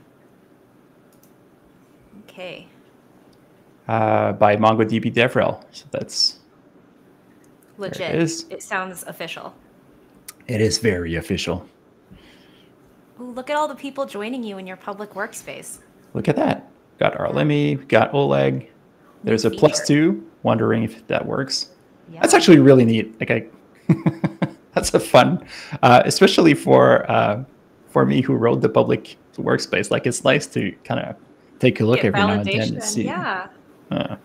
Speaker 2: Okay.
Speaker 1: Uh, by MongoDB DevRel. So that's
Speaker 2: legit. It, is. it sounds official.
Speaker 1: It is very official.
Speaker 2: Ooh, look at all the people joining you in your public workspace.
Speaker 1: Look at that. Got Arlemi, got Oleg. There's a plus two wondering if that works. Yeah. That's actually really neat. Like I, that's a fun, uh, especially for uh, for me who wrote the public workspace. Like it's nice to kind of take a look Get every now and then and see.
Speaker 2: Yeah. Uh,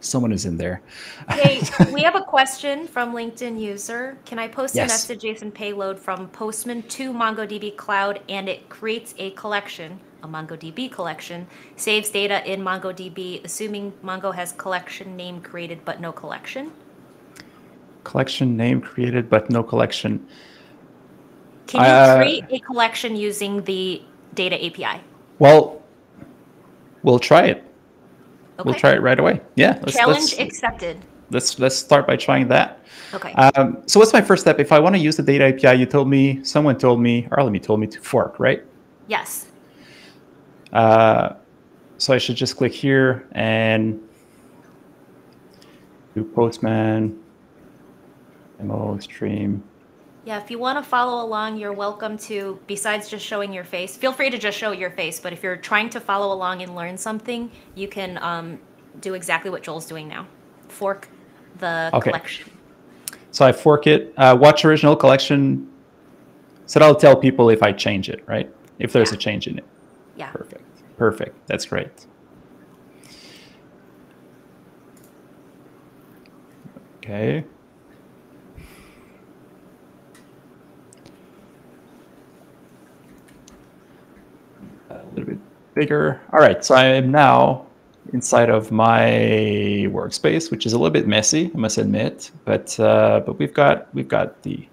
Speaker 1: someone is in there.
Speaker 2: hey, we have a question from LinkedIn user. Can I post yes. an JSON payload from Postman to MongoDB Cloud and it creates a collection, a MongoDB collection, saves data in MongoDB, assuming Mongo has collection name created but no collection?
Speaker 1: Collection name created but no collection.
Speaker 2: Can you uh, create a collection using the data API?
Speaker 1: Well, we'll try it. Okay. We'll try it right away. Yeah.
Speaker 2: Let's, Challenge let's, accepted.
Speaker 1: Let's let's start by trying that.
Speaker 2: Okay.
Speaker 1: Um, so what's my first step? If I want to use the data API, you told me, someone told me, or Arlemi told me to fork, right?
Speaker 2: Yes.
Speaker 1: Uh, so I should just click here and do Postman, demo stream.
Speaker 2: Yeah, if you want to follow along, you're welcome to, besides just showing your face, feel free to just show your face. But if you're trying to follow along and learn something, you can um, do exactly what Joel's doing now fork the okay. collection.
Speaker 1: So I fork it, uh, watch original collection. So that'll tell people if I change it, right? If there's yeah. a change in it.
Speaker 2: Yeah.
Speaker 1: Perfect. Perfect. That's great. Okay. A little bit bigger. All right, so I am now inside of my workspace, which is a little bit messy, I must admit, but uh, but we've got we've got the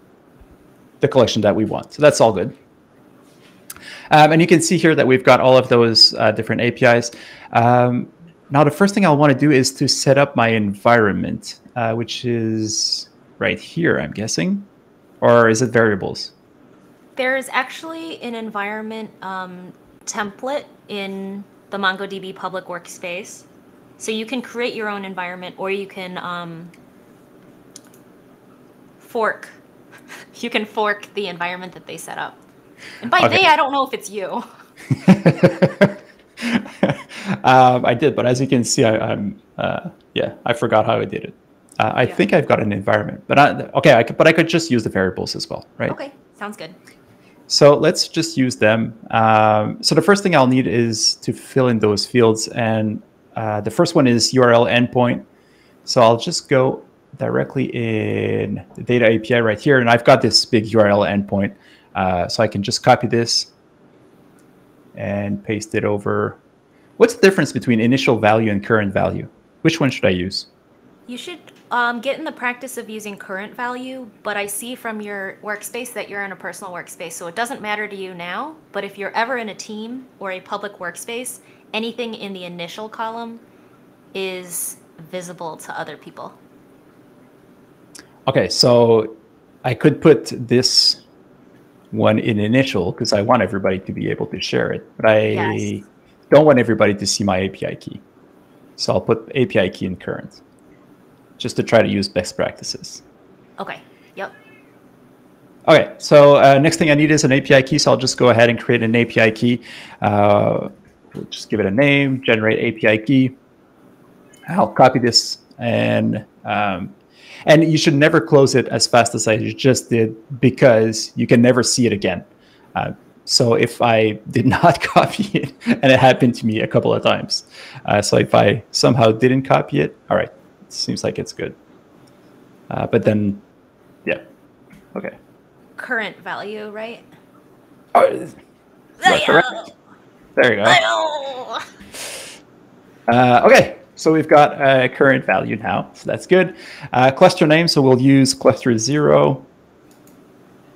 Speaker 1: the collection that we want, so that's all good. Um, and you can see here that we've got all of those uh, different APIs. Um, now, the first thing I'll want to do is to set up my environment, uh, which is right here, I'm guessing, or is it variables?
Speaker 2: There's actually an environment um, template in the MongoDB public workspace. So you can create your own environment or you can um, fork. you can fork the environment that they set up. And by okay. they, I don't know if it's you.
Speaker 1: um, I did, but as you can see, I, am uh, yeah, I forgot how I did it. Uh, I yeah. think I've got an environment, but I, okay, I could, but I could just use the variables as well, right?
Speaker 2: Okay, sounds good.
Speaker 1: So let's just use them. Um, so the first thing I'll need is to fill in those fields. And uh, the first one is URL endpoint. So I'll just go directly in the data API right here. And I've got this big URL endpoint. Uh, so I can just copy this and paste it over. What's the difference between initial value and current value? Which one should I use?
Speaker 2: You should um, get in the practice of using current value, but I see from your workspace that you're in a personal workspace, so it doesn't matter to you now. But if you're ever in a team or a public workspace, anything in the initial column is visible to other people.
Speaker 1: Okay, so I could put this one in initial because I want everybody to be able to share it, but I yes. don't want everybody to see my API key. So I'll put API key in current just to try to use best practices.
Speaker 2: Okay. Yep.
Speaker 1: Okay. So uh, next thing I need is an API key. So I'll just go ahead and create an API key. Uh, we'll just give it a name, generate API key. I'll copy this and um, and you should never close it as fast as I just did because you can never see it again. Uh, so if I did not copy it, and it happened to me a couple of times, uh, so if I somehow didn't copy it, all right, seems like it's good. Uh, but then, yeah, okay.
Speaker 2: Current value, right?
Speaker 1: Oh, correct. There you go. Uh, okay, so we've got a current value now, so that's good. Uh, cluster name, so we'll use cluster zero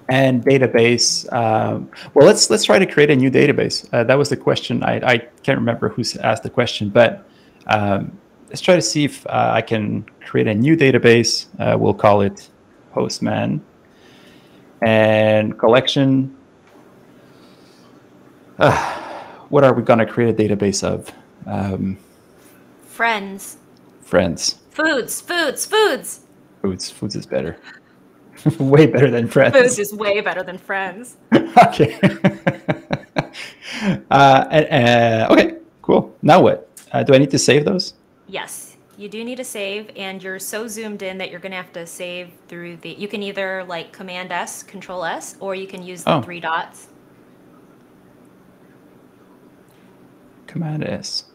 Speaker 1: and database. Um, well, let's let's try to create a new database. Uh, that was the question. I, I can't remember who asked the question, but um, let's try to see if uh, I can create a new database. Uh, we'll call it Postman and collection. Uh, what are we going to create a database of? Um,
Speaker 2: friends.
Speaker 1: Friends.
Speaker 2: Foods, foods, foods.
Speaker 1: Foods, foods is better. way better than friends.
Speaker 2: Foods is way better than friends.
Speaker 1: okay. uh, and, uh, okay, cool. Now what? Uh, do I need to save those?
Speaker 2: Yes, You do need to save, and you're so zoomed in that you're going to have to save through the. You can either like Command S, Control S, or you can use the
Speaker 1: Oh.
Speaker 2: three dots.
Speaker 1: Command S.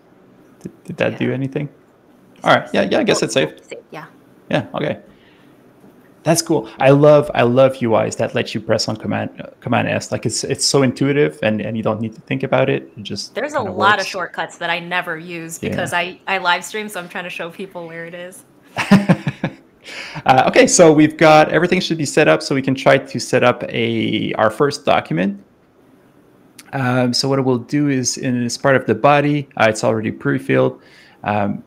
Speaker 1: Did, did that
Speaker 2: Yeah.
Speaker 1: do anything? All right. Yeah. Yeah. I guess it's safe.
Speaker 2: Yeah.
Speaker 1: Yeah. Okay. That's cool. I love I love UIs that let you press on command uh, command S. Like it's it's so intuitive and and you don't need to think about it. It just
Speaker 2: There's a lot of shortcuts that I never use
Speaker 1: Yeah.
Speaker 2: because I I live stream, so I'm trying to show people where it is.
Speaker 1: uh, okay, so we've got everything should be set up, so we can try to set up a our first document. Um, so what it will do is, in as part of the body, uh, it's already pre-filled. Um,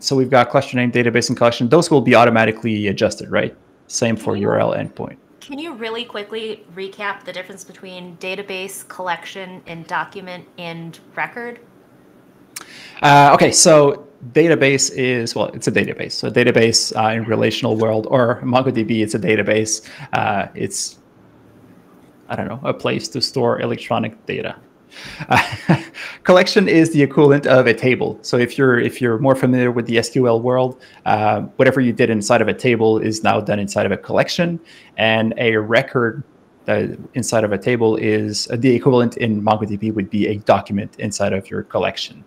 Speaker 1: so we've got cluster name, database, and collection. Those will be automatically adjusted, right? Same for URL endpoint.
Speaker 2: Can you really quickly recap the difference between database, collection, and document and record?
Speaker 1: Uh, okay, so database is well, it's a database. So database uh, in relational world or MongoDB, it's a database. Uh, it's I don't know a place to store electronic data. Uh, collection is the equivalent of a table. So if you're if you're more familiar with the SQL world, uh, whatever you did inside of a table is now done inside of a collection, and a record uh, inside of a table is uh, the equivalent in MongoDB would be a document inside of your collection.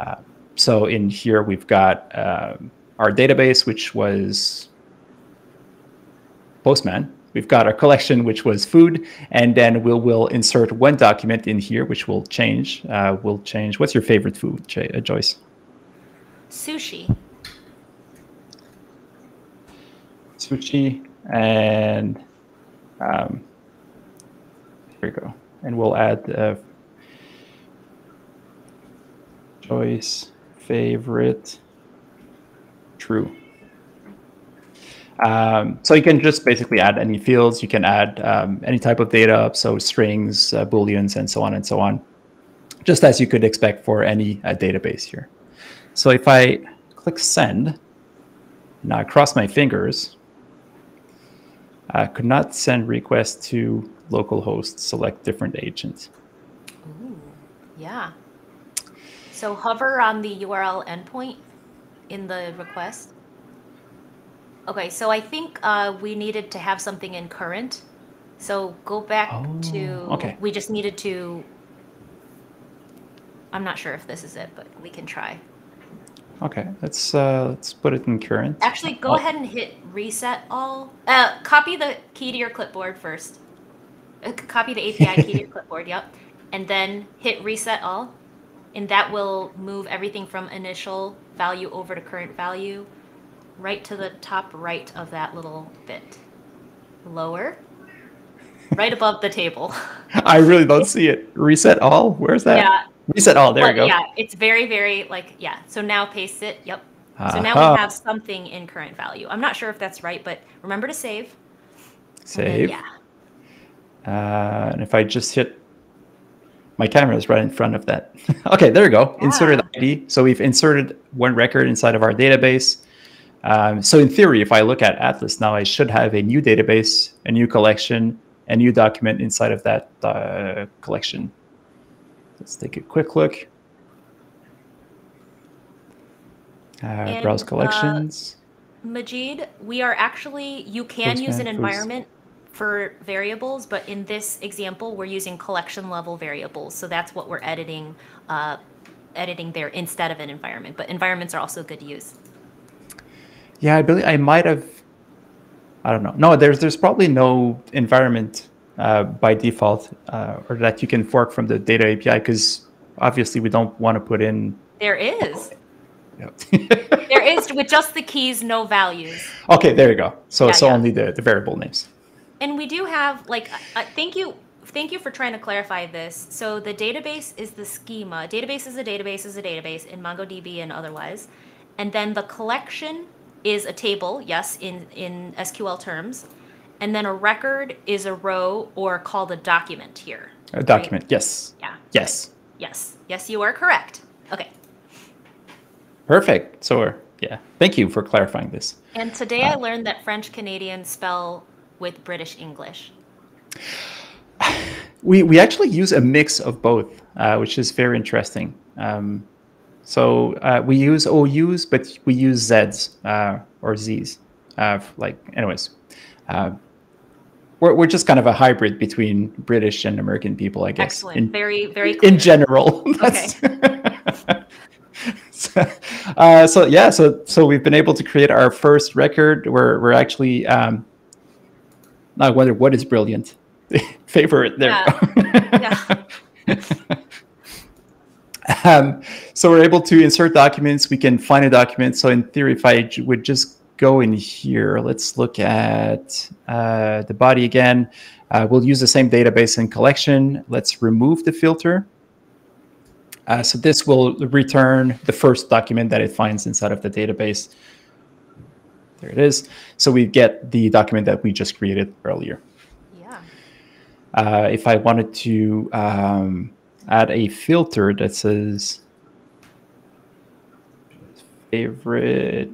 Speaker 1: Uh, so in here we've got um, our database, which was Postman. We've got our collection, which was food, and then we'll we'll insert one document in here, which will change. Uh, we'll change. What's your favorite food, J- uh, Joyce?
Speaker 2: Sushi.
Speaker 1: Sushi, and um, here we go. And we'll add uh, Joyce favorite true. Um, so you can just basically add any fields. You can add um, any type of data, so strings, uh, booleans, and so on and so on, just as you could expect for any uh, database here. So if I click send, now I cross my fingers, I could not send request to localhost, select different agent.
Speaker 2: Ooh, yeah. So hover on the URL endpoint in the request. Okay, so I think uh, we needed to have something in current. So go back to.
Speaker 1: Oh, okay.
Speaker 2: We just needed to. I'm not sure if this is it, but we can try.
Speaker 1: Okay, let's uh, let's put it in current.
Speaker 2: Actually, go
Speaker 1: Oh,
Speaker 2: ahead and hit reset all. Uh, copy the key to your clipboard first. Uh, copy the API key to your clipboard, yep. And then hit reset all. And that will move everything from initial value over to current value right to the top right of that little bit. Lower. Right above the table.
Speaker 1: I really don't see it. Reset all. Where's that?
Speaker 2: Yeah.
Speaker 1: Reset all. There we go.
Speaker 2: Yeah, it's very, very like, yeah. So now paste it. Yep. So now we have something in current value. I'm not sure if that's right, but remember to save. and then,
Speaker 1: Save.
Speaker 2: yeah.
Speaker 1: Uh, and if I just hit, my camera is right in front of that. okay, there we go. Inserted
Speaker 2: Yeah.
Speaker 1: ID. So we've inserted one record inside of our database. Um, so in theory, if I look at Atlas now, I should have a new database, a new collection, a new document inside of that uh, collection. Let's take a quick look. Uh,
Speaker 2: And,
Speaker 1: browse
Speaker 2: uh,
Speaker 1: collections.
Speaker 2: Majid, we are actually, you can use an environment for variables, but in this example, we're using collection level variables. So that's what we're editing, uh, editing there instead of an environment. But environments are also good to use.
Speaker 1: Yeah, I believe I might have. I don't know. No, there's there's probably no environment uh, by default, uh, or that you can fork from the data API because obviously we don't want to put in.
Speaker 2: There is.
Speaker 1: Yep.
Speaker 2: There is with just the keys, no values.
Speaker 1: okay, there you go. So
Speaker 2: Yeah,
Speaker 1: so
Speaker 2: yeah.
Speaker 1: only the, the variable names.
Speaker 2: And we do have like uh, thank you thank you for trying to clarify this. So the database is the schema. Database is a database is a database in MongoDB and otherwise. And then the collection is a table, yes, in in SQL terms. And then a record is a row or called a document here.
Speaker 1: A document. Yes.
Speaker 2: Yeah.
Speaker 1: Yes.
Speaker 2: Yes. Yes, you are correct. Okay.
Speaker 1: Perfect. So yeah. Thank you for clarifying this.
Speaker 2: And today I learned that French Canadians spell with British English.
Speaker 1: We we actually use a mix of both, uh, which is very interesting. Um, So uh, we use OUs, but we use Zs uh, or Zs. Uh, like, anyways, uh, we're, we're just kind of a hybrid between British and American people, I guess.
Speaker 2: Excellent.
Speaker 1: In,
Speaker 2: very, very clear.
Speaker 1: in general.
Speaker 2: Okay.
Speaker 1: so, uh, so yeah, so so we've been able to create our first record. We're we're actually um, I wonder what is brilliant. Favorite there.
Speaker 2: Yeah. yeah.
Speaker 1: Um, so we're able to insert documents. We can find a document. So in theory, if I would just go in here, let's look at uh, the body again. Uh, we'll use the same database and collection. Let's remove the filter. Uh, so this will return the first document that it finds inside of the database. There it is. So we get the document that we just created earlier.
Speaker 2: Yeah.
Speaker 1: Uh, if I wanted to um, add a filter that says favorite,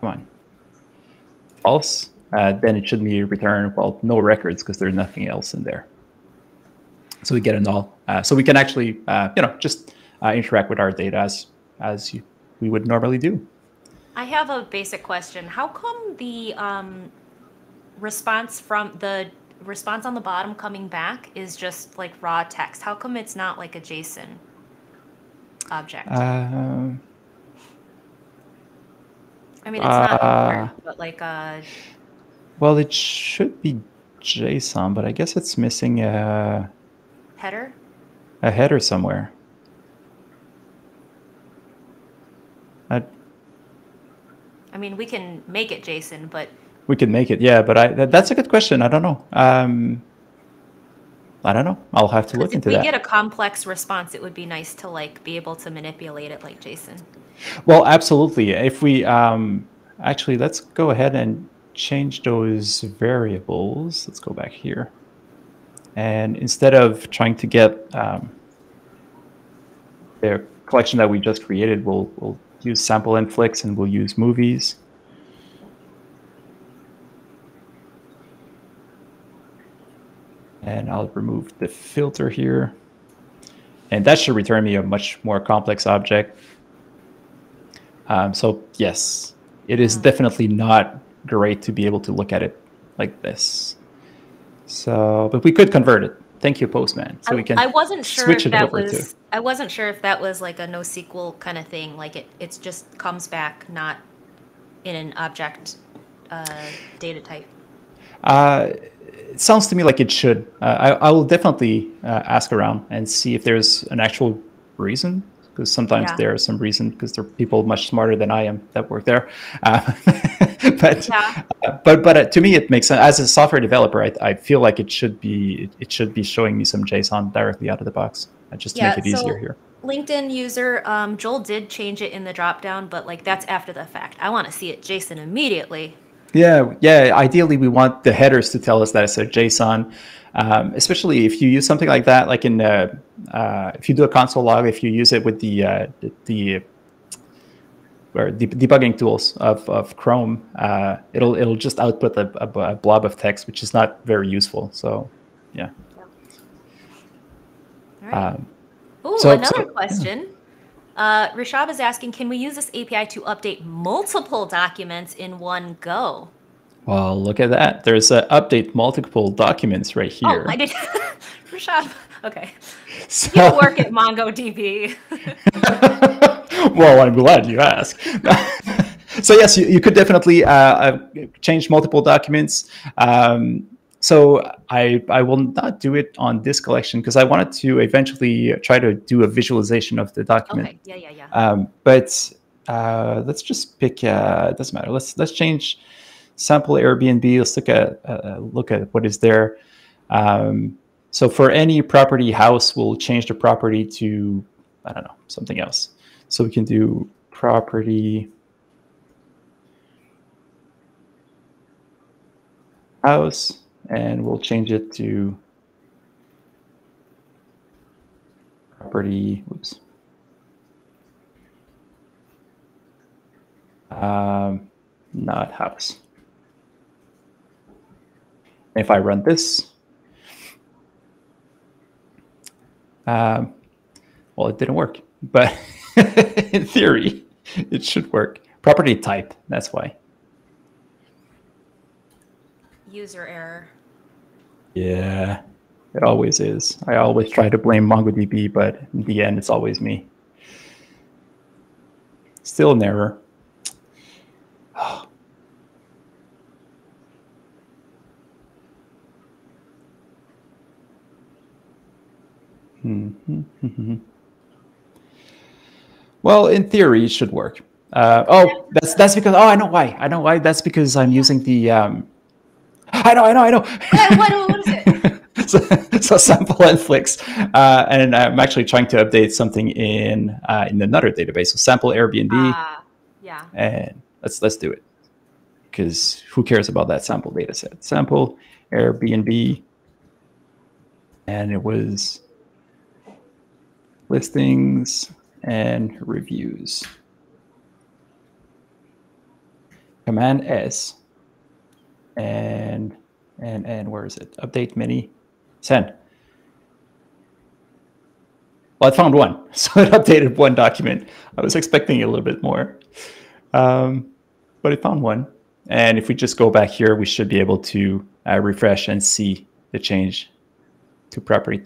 Speaker 1: come on, false, uh, then it should be return, well, no records because there's nothing else in there. So we get a null. Uh, so we can actually, uh, you know, just uh, interact with our data as, as you, we would normally do.
Speaker 2: I have a basic question. How come the um, response from the response on the bottom coming back is just like raw text? How come it's not like a JSON object?
Speaker 1: Um,
Speaker 2: I mean, it's not
Speaker 1: uh,
Speaker 2: but like uh,
Speaker 1: well, it should be JSON, but I guess it's missing a,
Speaker 2: header.
Speaker 1: a header somewhere. I,
Speaker 2: I mean, we can make it JSON, but
Speaker 1: we could make it, yeah, but I that, that's a good question. I don't know. Um, I don't know. I'll have to look into that.
Speaker 2: if we get a complex response, it would be nice to like be able to manipulate it like JSON.
Speaker 1: Well, absolutely. If we um, actually, let's go ahead and change those variables. Let's go back here. And instead of trying to get um, the collection that we just created, we'll, we'll use sample Mflix and we'll use movies. And I'll remove the filter here. And that should return me a much more complex object. Um, so yes, it is
Speaker 2: Mm.
Speaker 1: definitely not great to be able to look at it like this. So, but we could convert it. Thank you, Postman. So
Speaker 2: I,
Speaker 1: we can.
Speaker 2: I wasn't sure
Speaker 1: switch
Speaker 2: if
Speaker 1: it
Speaker 2: that
Speaker 1: over to-
Speaker 2: was. I wasn't sure if that was like a NoSQL kind of thing. Like it, it's just comes back not in an object uh, data type.
Speaker 1: Uh, it sounds to me like it should. Uh, I, I will definitely uh, ask around and see if there's an actual reason. Because sometimes
Speaker 2: Yeah.
Speaker 1: there is some reason because there are people much smarter than I am that work there. Uh, but
Speaker 2: Yeah.
Speaker 1: uh, but but uh, to me it makes sense. As a software developer, I, I feel like it should be it should be showing me some JSON directly out of the box. Uh, just to
Speaker 2: Yeah,
Speaker 1: make it easier here.
Speaker 2: LinkedIn user um, Joel did change it in the dropdown, but like that's after the fact. I want to see it JSON immediately.
Speaker 1: Yeah, yeah. Ideally, we want the headers to tell us that it's a JSON, um, especially if you use something like that, like in uh, uh, if you do a console log, if you use it with the uh, the, the or de- debugging tools of, of Chrome, uh, it'll it'll just output a, a, a blob of text, which is not very useful. So, yeah.
Speaker 2: All right.
Speaker 1: Um,
Speaker 2: Ooh,
Speaker 1: so-
Speaker 2: another
Speaker 1: so-
Speaker 2: question. Uh, Rishab is asking, can we use this API to update multiple documents in one go?
Speaker 1: well, look at that. There's a update multiple documents right here.
Speaker 2: Oh, I did. Rishab, okay.
Speaker 1: So-
Speaker 2: You work at MongoDB.
Speaker 1: well, I'm glad you asked. so yes, you, you could definitely uh, uh, change multiple documents. Um, so I I will not do it on this collection because I wanted to eventually try to do a visualization of the document.
Speaker 2: okay, yeah, yeah, yeah.
Speaker 1: Um, but uh, let's just pick. Uh, it doesn't matter. Let's let's change sample Airbnb. Let's look at uh, look at what is there. Um, so for any property house, we'll change the property to I don't know something else. So we can do property house, and we'll change it to property. Oops. um, not house. If I run this, um, well, it didn't work, but in theory, it should work. Property type, that's why.
Speaker 2: User error.
Speaker 1: Yeah, it always is. I always try to blame MongoDB, but in the end, it's always me. Still an error. well, in theory, it should work. Uh, oh, that's that's because oh, I know why. I know why. That's because I'm using the. Um, I know, I know, I know.
Speaker 2: What, what, what is it?
Speaker 1: so, so sample Mflix, uh, and I'm actually trying to update something in uh, in another database. So sample Airbnb,
Speaker 2: Ah, yeah.
Speaker 1: and let's let's do it because who cares about that sample data set? Sample Airbnb, and it was listings and reviews. Command S, and and and where is it? Update many, send. Well, I found one, so it updated one document. I was expecting a little bit more, um, but I found one. And if we just go back here, we should be able to uh, refresh and see the change to property.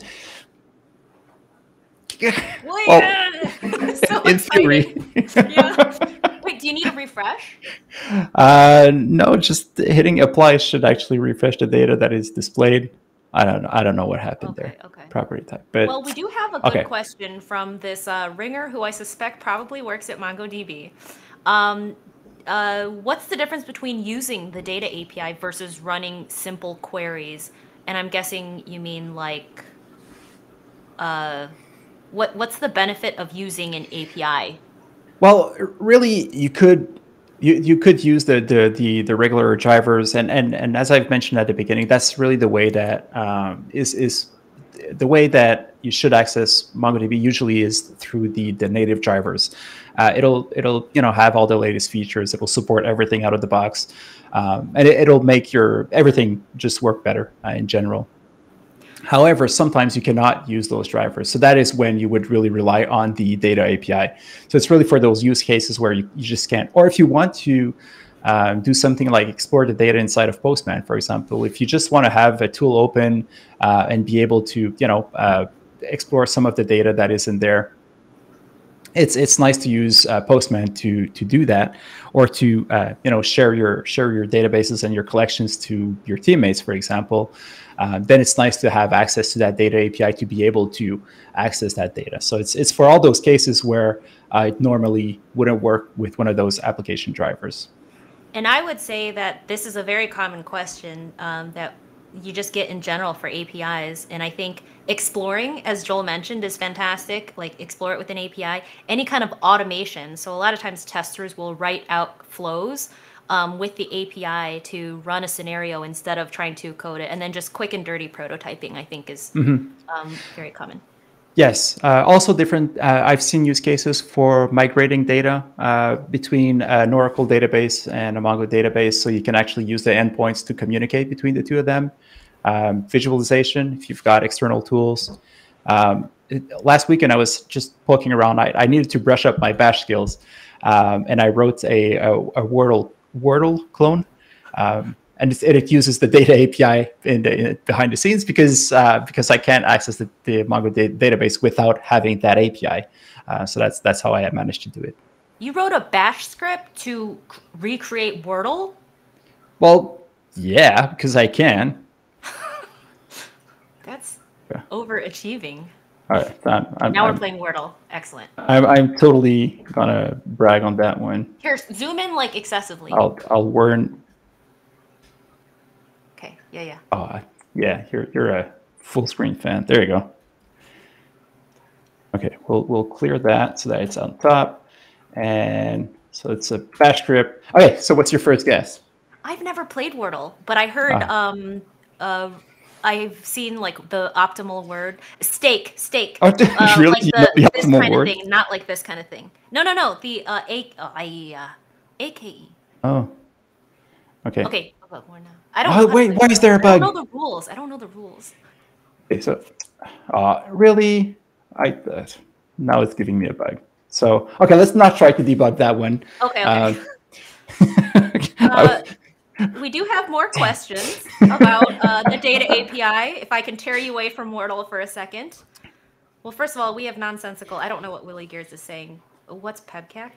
Speaker 2: Well, yeah. so
Speaker 1: in
Speaker 2: exciting.
Speaker 1: theory.
Speaker 2: Yeah. Do you need a refresh?
Speaker 1: Uh, no, just hitting apply should actually refresh the data that is displayed. I don't know. I don't know what happened
Speaker 2: Okay,
Speaker 1: there.
Speaker 2: okay.
Speaker 1: Property type, but
Speaker 2: Well, we do have a good
Speaker 1: Okay.
Speaker 2: question from this uh, ringer who I suspect probably works at MongoDB. Um, uh, what's the difference between using the data API versus running simple queries? And I'm guessing you mean like, uh, what what's the benefit of using an API?
Speaker 1: Well, really, you could you, you could use the, the the the regular drivers, and and and as I've mentioned at the beginning, that's really the way that um, is is the way that you should access MongoDB. Usually, is through the the native drivers. Uh, it'll it'll you know have all the latest features. It'll support everything out of the box, um, and it, it'll make your everything just work better uh, in general. However, sometimes you cannot use those drivers. So that is when you would really rely on the data API. So it's really for those use cases where you, you just can't, or if you want to um, do something like explore the data inside of Postman, for example, if you just want to have a tool open uh, and be able to, you know, uh, explore some of the data that is in there, it's it's nice to use uh, Postman to to do that, or to uh, you know share your share your databases and your collections to your teammates, for example. Uh, then it's nice to have access to that data API to be able to access that data. So it's it's for all those cases where uh, it normally wouldn't work with one of those application drivers.
Speaker 2: And I would say that this is a very common question um, that you just get in general for APIs. And I think exploring, as Joel mentioned, is fantastic. Like explore it with an API. Any kind of automation. So a lot of times testers will write out flows um, with the API to run a scenario instead of trying to code it. And then just quick and dirty prototyping, I think, is um, very common.
Speaker 1: Yes. Uh, also different. Uh, I've seen use cases for migrating data uh, between an Oracle database and a Mongo database, so you can actually use the endpoints to communicate between the two of them. Um, visualization, if you've got external tools. Um, it, last weekend, I was just poking around. I, I needed to brush up my Bash skills, um, and I wrote a, a, a Wordle Wordle clone. Um, and it, it uses the data API in the, in, behind the scenes because uh, because I can't access the, the Mongo da- database without having that API. Uh, so that's that's how I managed to do it.
Speaker 2: You wrote a bash script to recreate Wordle?
Speaker 1: Well, yeah, because I can.
Speaker 2: That's
Speaker 1: Yeah.
Speaker 2: overachieving.
Speaker 1: All right, I'm, I'm,
Speaker 2: Now we're
Speaker 1: I'm,
Speaker 2: playing Wordle. Excellent.
Speaker 1: I'm, I'm totally gonna brag on that one.
Speaker 2: Here, zoom in like excessively.
Speaker 1: I'll I'll warn.
Speaker 2: Okay. Yeah, yeah.
Speaker 1: Oh, yeah, you're you're a full screen fan. There you go. Okay, we'll we'll clear that so that it's on top, and so it's a bash script. Okay, so what's your first guess?
Speaker 2: I've never played Wordle, but I heard
Speaker 1: Ah.
Speaker 2: um uh I've seen like the optimal word steak steak.
Speaker 1: Oh,
Speaker 2: Uh,
Speaker 1: really?
Speaker 2: like the,
Speaker 1: the
Speaker 2: this kind
Speaker 1: word?
Speaker 2: of thing, not like this kind of thing. No, no, no. The uh, a uh, I uh, AKE.
Speaker 1: Oh, okay.
Speaker 2: Okay, more now. I don't.
Speaker 1: Oh,
Speaker 2: know
Speaker 1: wait, why is there a
Speaker 2: I don't know the rules. I don't know the rules.
Speaker 1: Okay, so, uh, really, I uh, now it's giving me a bug. So okay, let's not try to debug that one.
Speaker 2: Okay. okay. Uh, uh, we do have more questions about uh, the data API. If I can tear you away from Wordle for a second. Well, first of all, we have nonsensical. I don't know what Willie Gears is saying. What's PEBKAC?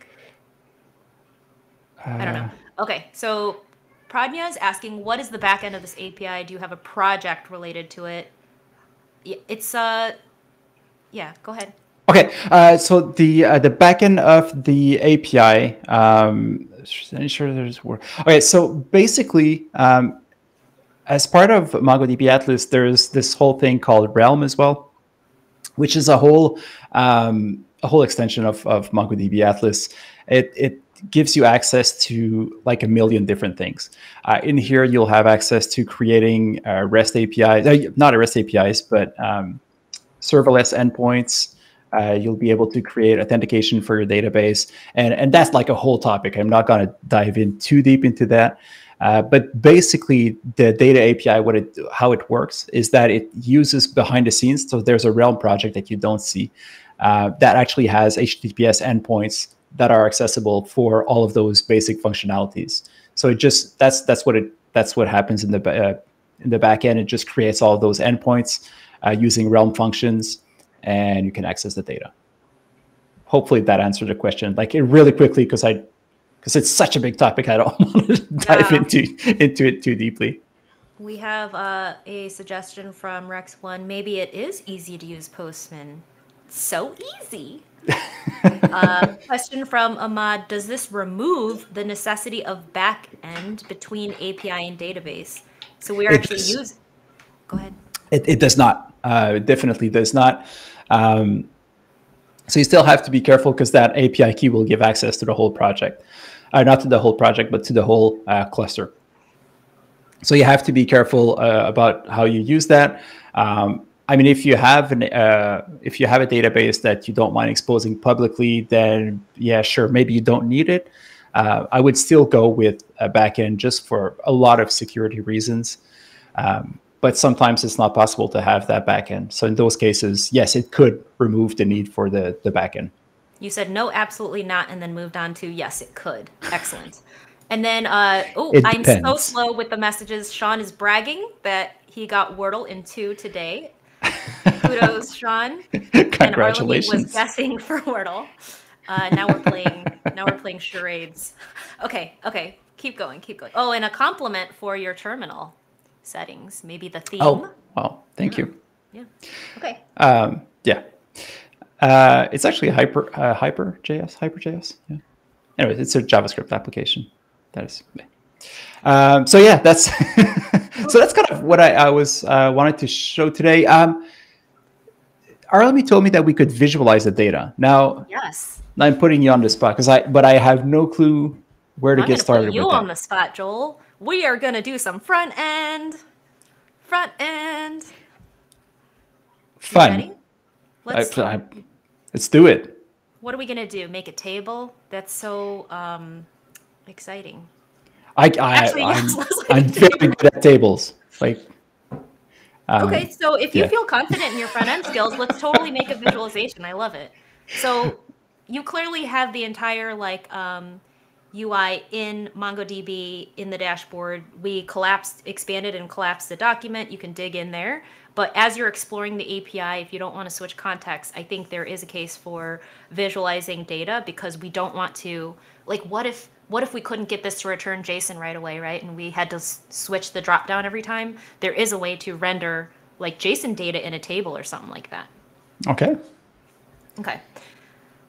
Speaker 2: Uh, I don't know. Uh. Okay, so Pradnya is asking, what is the back end of this API? Do you have a project related to it? It's uh, yeah. Go ahead.
Speaker 1: Okay, uh, so the uh, the backend of the API. Um, sure there's word. Okay, so basically, um, as part of MongoDB Atlas, there's this whole thing called Realm as well, which is a whole um, a whole extension of, of MongoDB Atlas. It it gives you access to like a million different things. Uh, in here, you'll have access to creating uh, REST APIs, uh, not REST APIs, but um, serverless endpoints. Uh, you'll be able to create authentication for your database, and and that's like a whole topic. I'm not going to dive in too deep into that. Uh, but basically, the data API, what it how it works is that it uses behind the scenes. So there's a Realm project that you don't see uh, that actually has HTTPS endpoints that are accessible for all of those basic functionalities. So it just that's that's what it that's what happens in the uh, in the back end. It just creates all those endpoints uh, using Realm functions, and you can access the data. Hopefully that answered the question. Like it really quickly because I because it's such a big topic. I don't want to dive yeah. into into it too deeply.
Speaker 2: We have uh, a suggestion from Rex One. Maybe it is easy to use Postman. So easy. uh, question from Ahmad Does this remove the necessity of back end between API and database? So we are it actually using. Go ahead.
Speaker 1: It, it does not. Uh, definitely does not. Um, so you still have to be careful because that API key will give access to the whole project. Uh, not to the whole project, but to the whole uh, cluster. So you have to be careful uh, about how you use that. Um, I mean, if you have an uh, if you have a database that you don't mind exposing publicly, then yeah, sure, maybe you don't need it. Uh, I would still go with a backend just for a lot of security reasons. Um, but sometimes it's not possible to have that backend. So in those cases, yes, it could remove the need for the the backend.
Speaker 2: You said no, absolutely not, and then moved on to yes, it could. Excellent. And then, uh, oh, I'm so slow with the messages. Sean is bragging that he got Wordle in two today. Kudos, Sean.
Speaker 1: Congratulations.
Speaker 2: And was guessing for Wordle. Uh, now we're playing. now we're playing charades. Okay. Okay. Keep going. Keep going. Oh, and a compliment for your terminal settings. Maybe the theme.
Speaker 1: Oh, well, thank
Speaker 2: yeah.
Speaker 1: you.
Speaker 2: Yeah. Okay.
Speaker 1: Um, yeah. Uh, it's actually a hyper uh, hyper JS hyper JS. Yeah. Anyways, it's a JavaScript application. That is. Um, so yeah, that's so that's kind of what I, I was uh, wanted to show today. Um, told me that we could visualize the data. Now,
Speaker 2: yes,
Speaker 1: I'm putting you on the spot because I, but I have no clue where to I'm get started. Put
Speaker 2: you
Speaker 1: on
Speaker 2: that. the spot, Joel. We are gonna do some front end, front end.
Speaker 1: Fun. Let's, I, I, let's do it.
Speaker 2: What are we gonna do? Make a table? That's so um, exciting.
Speaker 1: I, I Actually, I'm, I'm very good at tables. Like,
Speaker 2: um, okay, so if you yeah. feel confident in your front end skills, let's totally make a visualization. I love it. So you clearly have the entire like um, UI in MongoDB in the dashboard. We collapsed, expanded, and collapsed the document. You can dig in there. But as you're exploring the API, if you don't want to switch context, I think there is a case for visualizing data because we don't want to, like, what if what if we couldn't get this to return JSON right away, right? And we had to s- switch the dropdown every time. There is a way to render like JSON data in a table or something like that.
Speaker 1: Okay.
Speaker 2: Okay.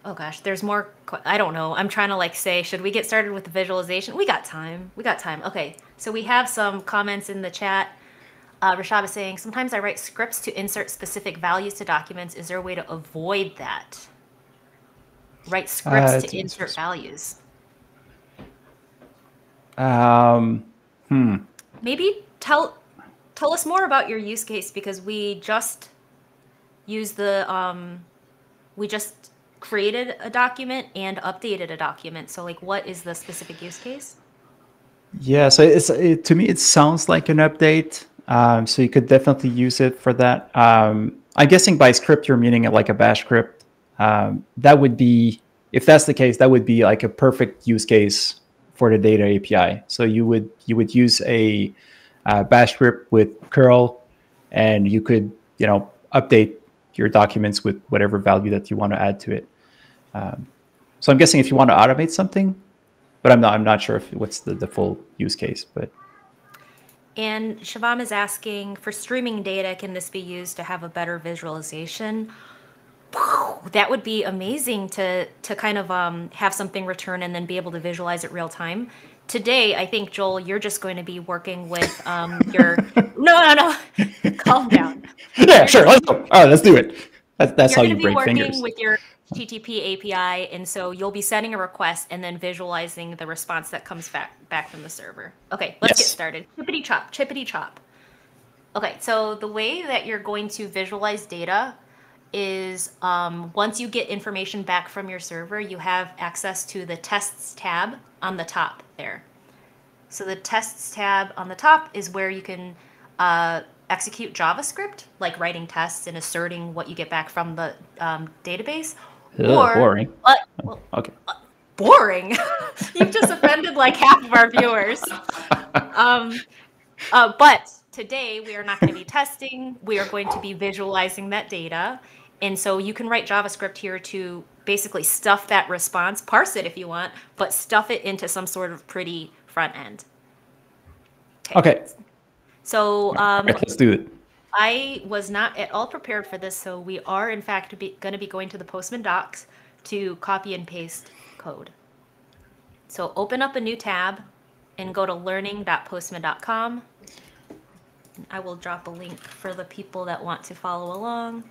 Speaker 2: Oh gosh, there's more. I don't know. I'm trying to like say, should we get started with the visualization? We got time. We got time. Okay. So we have some comments in the chat. Uh, Rashab is saying, sometimes I write scripts to insert specific values to documents. Is there a way to avoid that? Write scripts uh, to insert values.
Speaker 1: Um, hmm.
Speaker 2: Maybe tell tell us more about your use case because we just use the um, we just created a document and updated a document. So, like, what is the specific use case?
Speaker 1: Yeah, so it's it, to me it sounds like an update. Um, so you could definitely use it for that. Um, I'm guessing by script you're meaning like a bash script. um, that would be if that's the case, that would be like a perfect use case for the data API. So you would you would use a uh, bash script with curl, and you could you know update your documents with whatever value that you want to add to it. Um, so I'm guessing if you want to automate something, but I'm not I'm not sure if what's the, the full use case, but
Speaker 2: And Shivam is asking for streaming data, can this be used to have a better visualization? That would be amazing to to kind of um, have something return and then be able to visualize it real time. Today, I think Joel, you're just going to be working with um, your no, no, no. Calm down.
Speaker 1: yeah, sure, let's go. All right, let's do it. That's that's
Speaker 2: you're
Speaker 1: how you
Speaker 2: to be
Speaker 1: break
Speaker 2: working
Speaker 1: fingers.
Speaker 2: with your HTTP API, and so you'll be sending a request and then visualizing the response that comes back back from the server. Okay, let's get started. Chippity chop, chippity chop. Okay, so the way that you're going to visualize data is um, once you get information back from your server, you have access to the tests tab on the top there. So the tests tab on the top is where you can uh, execute JavaScript, like writing tests and asserting what you get back from the um, database.
Speaker 1: Ugh,
Speaker 2: or,
Speaker 1: boring.
Speaker 2: uh, well,
Speaker 1: Okay.
Speaker 2: boring. You've just offended like half of our viewers. Um, uh, but today we are not going to be testing. We are going to be visualizing that data. And so you can write JavaScript here to basically stuff that response, parse it if you want, but stuff it into some sort of pretty front end.
Speaker 1: Okay.
Speaker 2: So um,
Speaker 1: right, let's do it.
Speaker 2: I was not at all prepared for this, so we are in fact going to be going to the Postman docs to copy and paste code. So open up a new tab and go to learning.postman.com. I will drop a link for the people that want to follow along.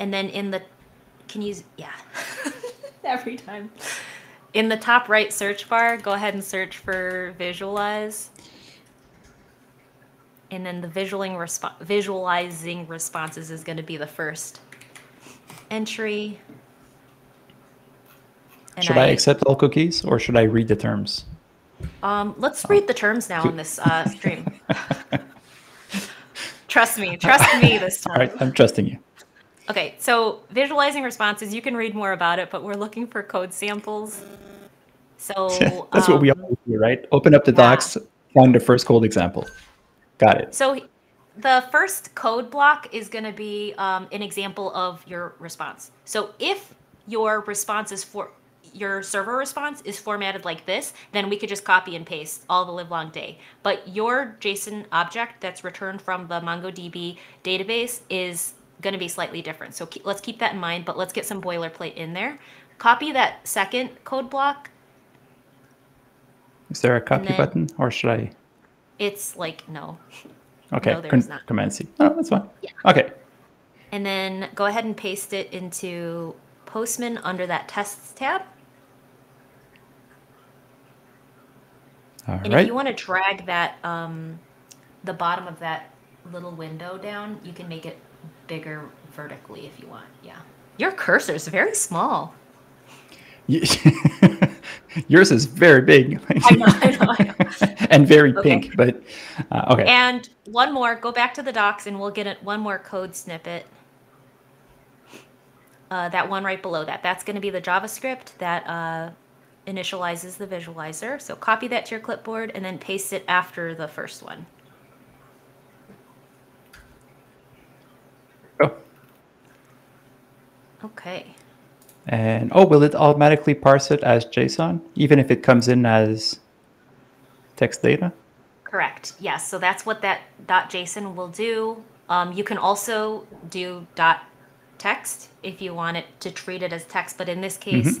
Speaker 2: And then in the, can you, yeah, every time. In the top right search bar, go ahead and search for visualize and then the visualing respo- visualizing responses is going to be the first entry. And
Speaker 1: Should I, accept all cookies or should I read the terms?
Speaker 2: Um, let's read the terms now on this uh, stream. trust me, trust me this
Speaker 1: All
Speaker 2: time.
Speaker 1: right, I'm trusting you.
Speaker 2: Okay, so visualizing responses, you can read more about it, but we're looking for code samples. So
Speaker 1: That's what we
Speaker 2: um,
Speaker 1: always do, right? Open up the
Speaker 2: yeah.
Speaker 1: docs, find the first code example. Got it.
Speaker 2: So the first code block is going to be um, an example of your response. So if your response is for your server response is formatted like this, then we could just copy and paste all the live long day. But your JSON object that's returned from the MongoDB database is going to be slightly different. So keep, let's keep that in mind, but let's get some boilerplate in there. Copy that second code block.
Speaker 1: Is there a copy
Speaker 2: then-
Speaker 1: button or should I?
Speaker 2: It's like, no.
Speaker 1: Okay,
Speaker 2: No, there's not.
Speaker 1: Command C. Oh, that's fine.
Speaker 2: Yeah.
Speaker 1: Okay.
Speaker 2: and then go ahead and paste it into Postman under that tests tab.
Speaker 1: All
Speaker 2: And if you want to drag that, um, the bottom of that little window down, you can make it bigger vertically if you want. Yeah. Your cursor is very small.
Speaker 1: Y- Yours is very big
Speaker 2: I know, I know, I know.
Speaker 1: and very
Speaker 2: Okay.
Speaker 1: pink, but uh, okay.
Speaker 2: And one more, go back to the docs and we'll get it, one more code snippet. Uh, that one right below that. That's going to be the JavaScript that uh, initializes the visualizer. So copy that to your clipboard and then paste it after the first one.
Speaker 1: Oh,
Speaker 2: Okay.
Speaker 1: And oh, will it automatically parse it as JSON, even if it comes in as text data?
Speaker 2: Correct. Yes. So that's what that .json will do. Um, you can also do .text if you want it to treat it as text, but in this case,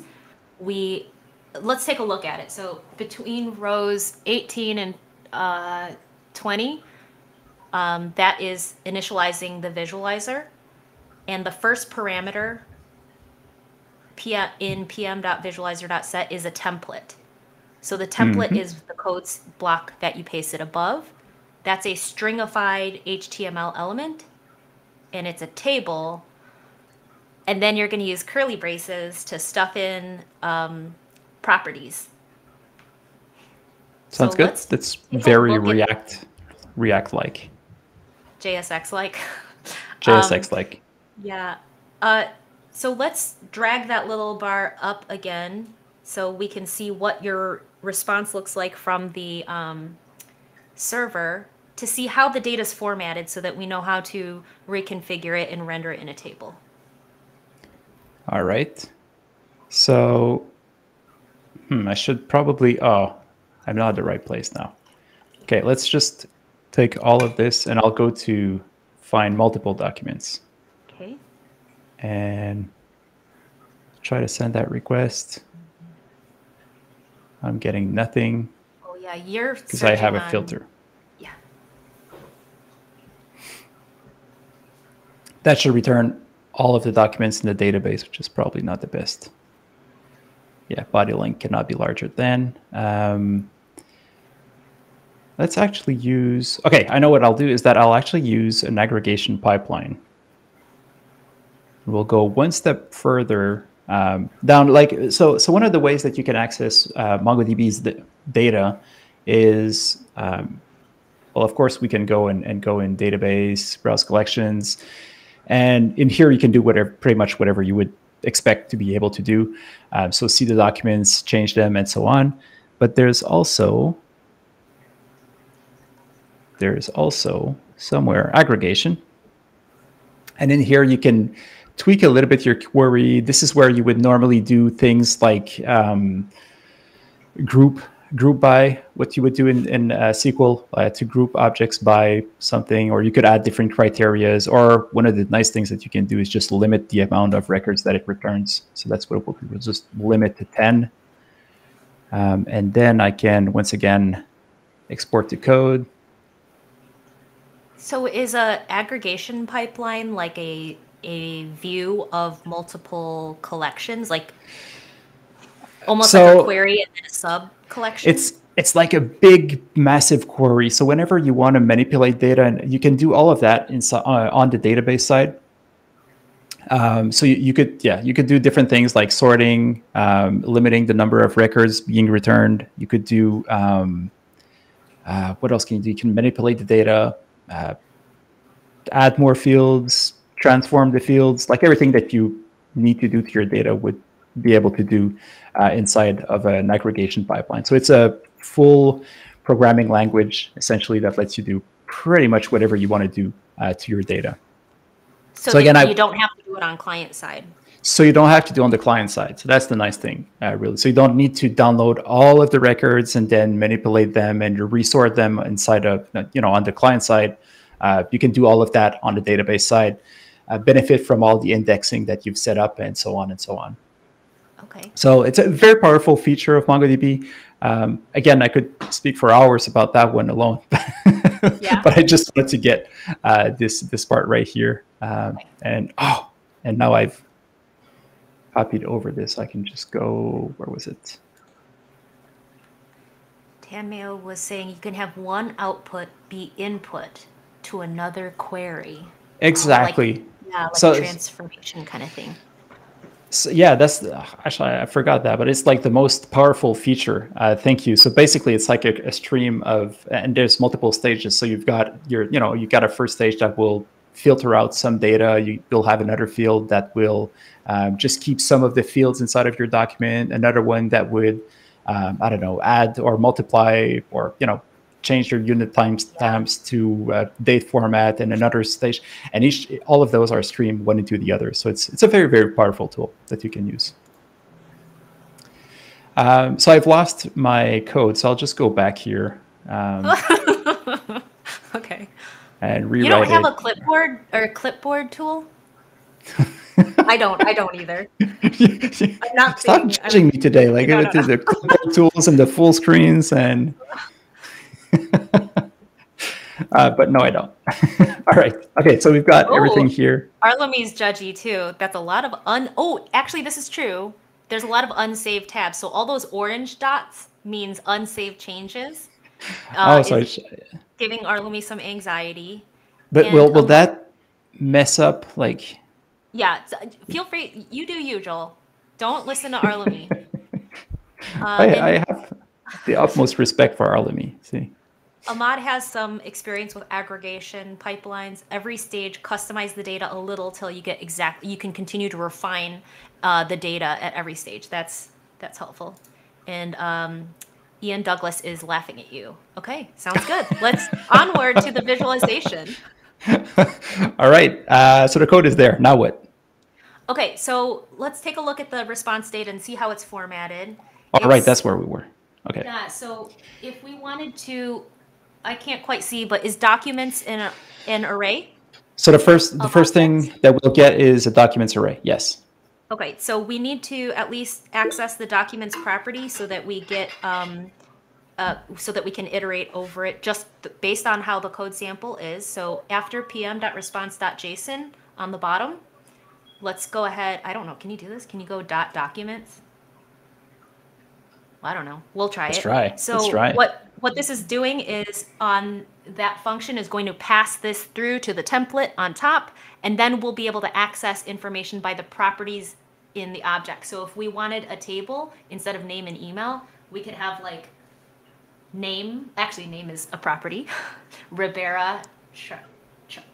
Speaker 2: we let's take a look at it. So between rows 18 and uh, 20, um, that is initializing the visualizer, and the first parameter PM, in pm.visualizer.set is a template. So the template is the codes block that you pasted above. That's a stringified HTML element, and it's a table. And then you're going to use curly braces to stuff in um, properties.
Speaker 1: Sounds
Speaker 2: So
Speaker 1: good. That's very React, React like,
Speaker 2: JSX like.
Speaker 1: JSX like.
Speaker 2: Yeah. Uh, So let's drag that little bar up again so we can see what your response looks like from the um, server to see how the data is formatted so that we know how to reconfigure it and render it in a table.
Speaker 1: All right. So hmm, I should probably, oh, I'm not at the right place now. Okay, let's just take all of this and I'll go to find multiple documents. And try to send that request. I'm getting nothing.
Speaker 2: Oh yeah, you're
Speaker 1: because I have a filter.
Speaker 2: Yeah.
Speaker 1: That should return all of the documents in the database, which is probably not the best. Yeah, body length cannot be larger than. Um, let's actually use, okay, I know what I'll do is that I'll actually use an aggregation pipeline. We'll go one step further um, down like so so one of the ways that you can access uh, mongodb's data is um, well of course we can go and, and go in database browse collections and in here you can do whatever pretty much whatever you would expect to be able to do um, so see the documents change them and so on. But there's also there's also somewhere aggregation. And in here you can tweak a little bit your query. This is where you would normally do things like um, group group by what you would do in, in uh, SQL uh, to group objects by something, or you could add different criterias. Or one of the nice things that you can do is just limit the amount of records that it returns. So that's what we'll just limit to 10. Um, and then I can, once again, export the code.
Speaker 2: So is a aggregation pipeline like a a view of multiple collections, like almost so like a query and then a sub collection?
Speaker 1: It's it's like a big, massive query. So whenever you want to manipulate data, and you can do all of that inside uh, on the database side. Um, so you, you, could, yeah, you could do different things like sorting, um, limiting the number of records being returned. You could do um, uh, what else can you do? You can manipulate the data, uh, add more fields, transform the fields, like everything that you need to do to your data would be able to do uh, inside of an aggregation pipeline. So it's a full programming language essentially that lets you do pretty much whatever you want to do uh, to your data.
Speaker 2: So, so again, you I, don't have to do it on client side.
Speaker 1: So you don't have to do on the client side. So that's the nice thing, uh, really. So you don't need to download all of the records and then manipulate them and you resort them inside of, you know, on the client side. Uh, you can do all of that on the database side uh, benefit from all the indexing that you've set up and so on and so on.
Speaker 2: Okay.
Speaker 1: So it's a very powerful feature of MongoDB. Um, again, I could speak for hours about that one alone, yeah. but I just wanted to get uh, this this part right here. Um. And oh, and now I've copied over this. I can just go. Where was it?
Speaker 2: Tamio was saying you can have one output be input to another query.
Speaker 1: Exactly.
Speaker 2: like yeah, like so, transformation kind of thing.
Speaker 1: So yeah, that's actually I forgot that, but it's like the most powerful feature. Uh, thank you. So basically, it's like a, a, stream of, and there's multiple stages. So you've got your, you know, you've got a first stage that will filter out some data. You, will have another field that will um, just keep some of the fields inside of your document. Another one that would, um, I don't know, add or multiply or you know change your Unix timestamps to uh, date format and another stage and each all of those are streamed one into the other so it's it's a very very powerful tool that you can use um, so i've lost my code so i'll just go back here um,
Speaker 2: okay
Speaker 1: and rewrite
Speaker 2: you don't have
Speaker 1: it.
Speaker 2: a clipboard or a clipboard tool I don't. I don't either. I'm not.
Speaker 1: Stop judging me today. Like no, no, no. the tools and the full screens and uh, but no, I don't. All right. Okay, so we've got oh, everything here.
Speaker 2: Arlemi's judgy too. That's a lot of un. Oh, actually, this is true. There's a lot of unsaved tabs. So all those orange dots means unsaved changes.
Speaker 1: Uh, oh, sorry.
Speaker 2: Giving Arlemi some anxiety.
Speaker 1: But and, will will um, that mess up like?
Speaker 2: Yeah. Feel free. You do you, Joel. Don't listen to Arlemi.
Speaker 1: Uh, I, I have the utmost respect for Arlemi. See.
Speaker 2: Ahmad has some experience with aggregation pipelines. Every stage, customize the data a little till you get exact. You can continue to refine uh, the data at every stage. That's that's helpful. And um, Ian Douglas is laughing at you. Okay, sounds good. Let's onward to the visualization.
Speaker 1: All right. Uh, so the code is there. Now what?
Speaker 2: Okay, so let's take a look at the response data and see how it's formatted.
Speaker 1: All right,
Speaker 2: It's-
Speaker 1: that's where we were. Okay.
Speaker 2: Yeah, so if we wanted to, I can't quite see, but is documents in a, an array?
Speaker 1: So the first the
Speaker 2: Of
Speaker 1: first thing that we'll get is a documents array. Yes.
Speaker 2: Okay, so we need to at least access the documents property so that we get, um, uh, so that we can iterate over it just based on how the code sample is. So after pm.response.json on the bottom, let's go ahead. I don't know. Can you do this? Can you go dot documents? I don't know. We'll try
Speaker 1: Let's
Speaker 2: it.
Speaker 1: try.
Speaker 2: So
Speaker 1: Let's try.
Speaker 2: what what this is doing is on that function is going to pass this through to the template on top, and then we'll be able to access information by the properties in the object. So if we wanted a table instead of name and email, we could have like name. Actually, name is a property. Ribeira, char, char,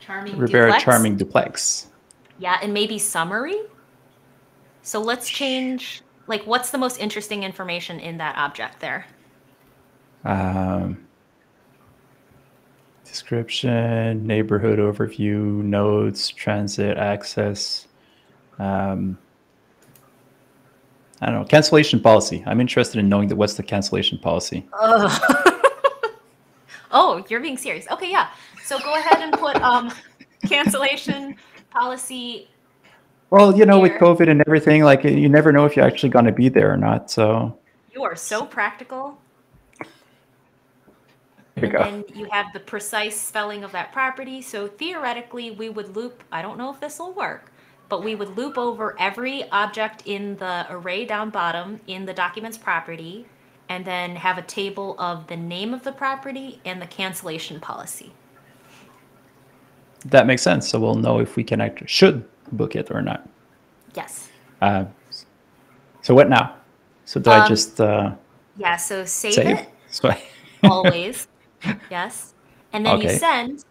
Speaker 2: charming.
Speaker 1: Rivera
Speaker 2: duplex.
Speaker 1: Charming Duplex.
Speaker 2: Yeah, and maybe summary. So let's change. Like, what's the most interesting information in that object there?
Speaker 1: Um, description, neighborhood overview, nodes, transit access. Um, I don't know. Cancellation policy. I'm interested in knowing that what's the cancellation policy.
Speaker 2: oh, you're being serious. Okay, yeah. So go ahead and put um, cancellation policy.
Speaker 1: Well, you know, with COVID and everything, like you never know if you're actually going to be there or not. So
Speaker 2: You are so practical.
Speaker 1: There you
Speaker 2: and
Speaker 1: go.
Speaker 2: you have the precise spelling of that property. So theoretically, we would loop, I don't know if this will work, but we would loop over every object in the array down bottom in the documents property and then have a table of the name of the property and the cancellation policy.
Speaker 1: That makes sense. So we'll know if we can actually should book it or not.
Speaker 2: Yes.
Speaker 1: Uh, so what now? So do I
Speaker 2: Um,
Speaker 1: just uh,
Speaker 2: Yeah, so save,
Speaker 1: save?
Speaker 2: it
Speaker 1: So I,
Speaker 2: always. yes. And then you send.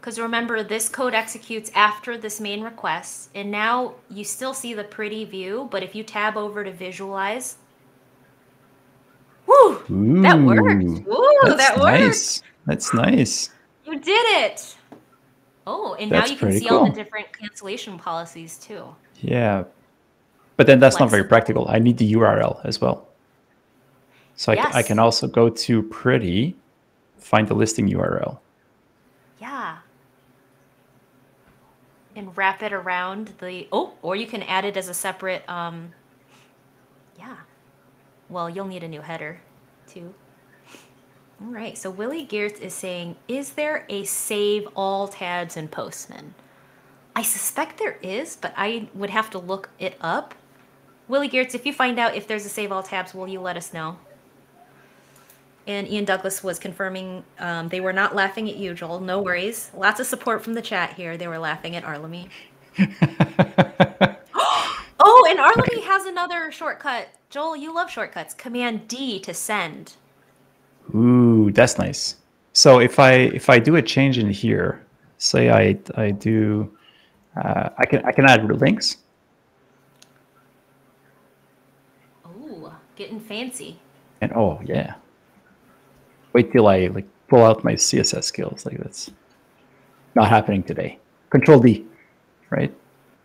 Speaker 2: Because remember, this code executes after this main request. And now you still see the pretty view, but if you tab over to visualize, whoo, that worked. Woo, that worked.
Speaker 1: nice. That's nice.
Speaker 2: You did it. Oh, and
Speaker 1: That's
Speaker 2: now you can see all the different cancellation policies too.
Speaker 1: Yeah. But then that's not very practical. I need the URL as well. So I, ca- I can also go to pretty, find the listing URL.
Speaker 2: Yeah. And wrap it around the oh, or you can add it as a separate um yeah. Well, you'll need a new header too. All right. So Willie Geertz is saying, is there a save all tabs in Postman? I suspect there is, but I would have to look it up. Willie Geertz, if you find out if there's a save all tabs, will you let us know? And Ian Douglas was confirming um, they were not laughing at you, Joel. No worries. Lots of support from the chat here. They were laughing at Arlemi. Oh, and Arlemi has another shortcut. Joel, you love shortcuts. Command D to send.
Speaker 1: Ooh, that's nice. So if I if I do a change in here, say I I do, uh, I can I can add links.
Speaker 2: Ooh, getting fancy.
Speaker 1: And oh yeah, wait till I like pull out my CSS skills. Like that's not happening today. Control D, right?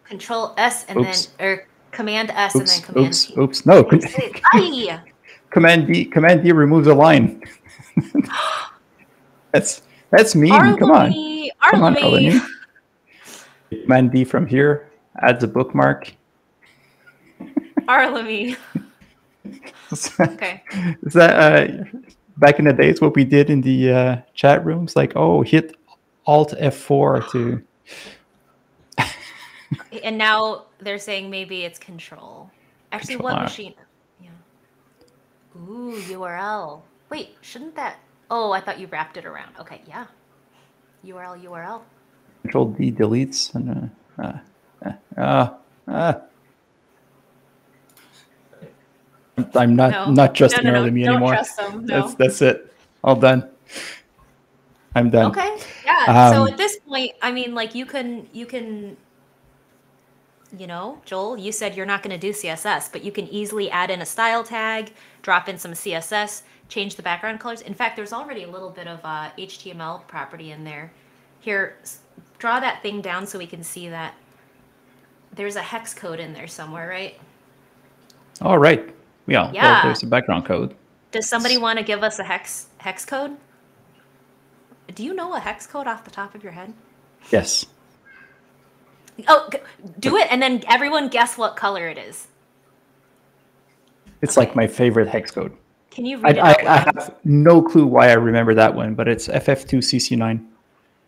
Speaker 2: Control S and
Speaker 1: Oops.
Speaker 2: then or Command S
Speaker 1: Oops,
Speaker 2: and then Command
Speaker 1: oops,
Speaker 2: D.
Speaker 1: oops. No. Command D. Command D removes a line. that's that's mean. Come on, come on. Eleni. Command D from here adds a bookmark. Arlemi.
Speaker 2: Okay.
Speaker 1: Is that uh, back in the days what we did in the uh, chat rooms? Like, oh, hit Alt F4 to.
Speaker 2: And now they're saying maybe it's control. Actually,
Speaker 1: Control
Speaker 2: what
Speaker 1: R.
Speaker 2: machine? Yeah. Ooh, URL. Wait, shouldn't that? Oh, I thought you wrapped it around. Okay, yeah. URL, URL.
Speaker 1: Control D deletes and uh, uh, uh, uh. not. I'm not.
Speaker 2: No.
Speaker 1: Not trusting
Speaker 2: no, no.
Speaker 1: Arlemi
Speaker 2: Don't
Speaker 1: anymore.
Speaker 2: trust them.
Speaker 1: That's that's it. All done. I'm done.
Speaker 2: Okay. Yeah. so
Speaker 1: Um,
Speaker 2: at this point, I mean, like you can you can you know, Joel, you said you're not going to do CSS, but you can easily add in a style tag, drop in some CSS, change the background colors. In fact, there's already a little bit of uh, HTML property in there. Here, draw that thing down so we can see that there's a hex code in there somewhere, right?
Speaker 1: All right. Yeah. well,
Speaker 2: Yeah.
Speaker 1: there's the background code.
Speaker 2: Does somebody want to give us a hex hex code? Do you know a hex code off the top of your head?
Speaker 1: Yes.
Speaker 2: Oh, do it, and then everyone guess what color it is.
Speaker 1: It's like my favorite hex code.
Speaker 2: Can you
Speaker 1: I,
Speaker 2: read it?
Speaker 1: I, I have no clue why I remember that one, but it's FF2CC9.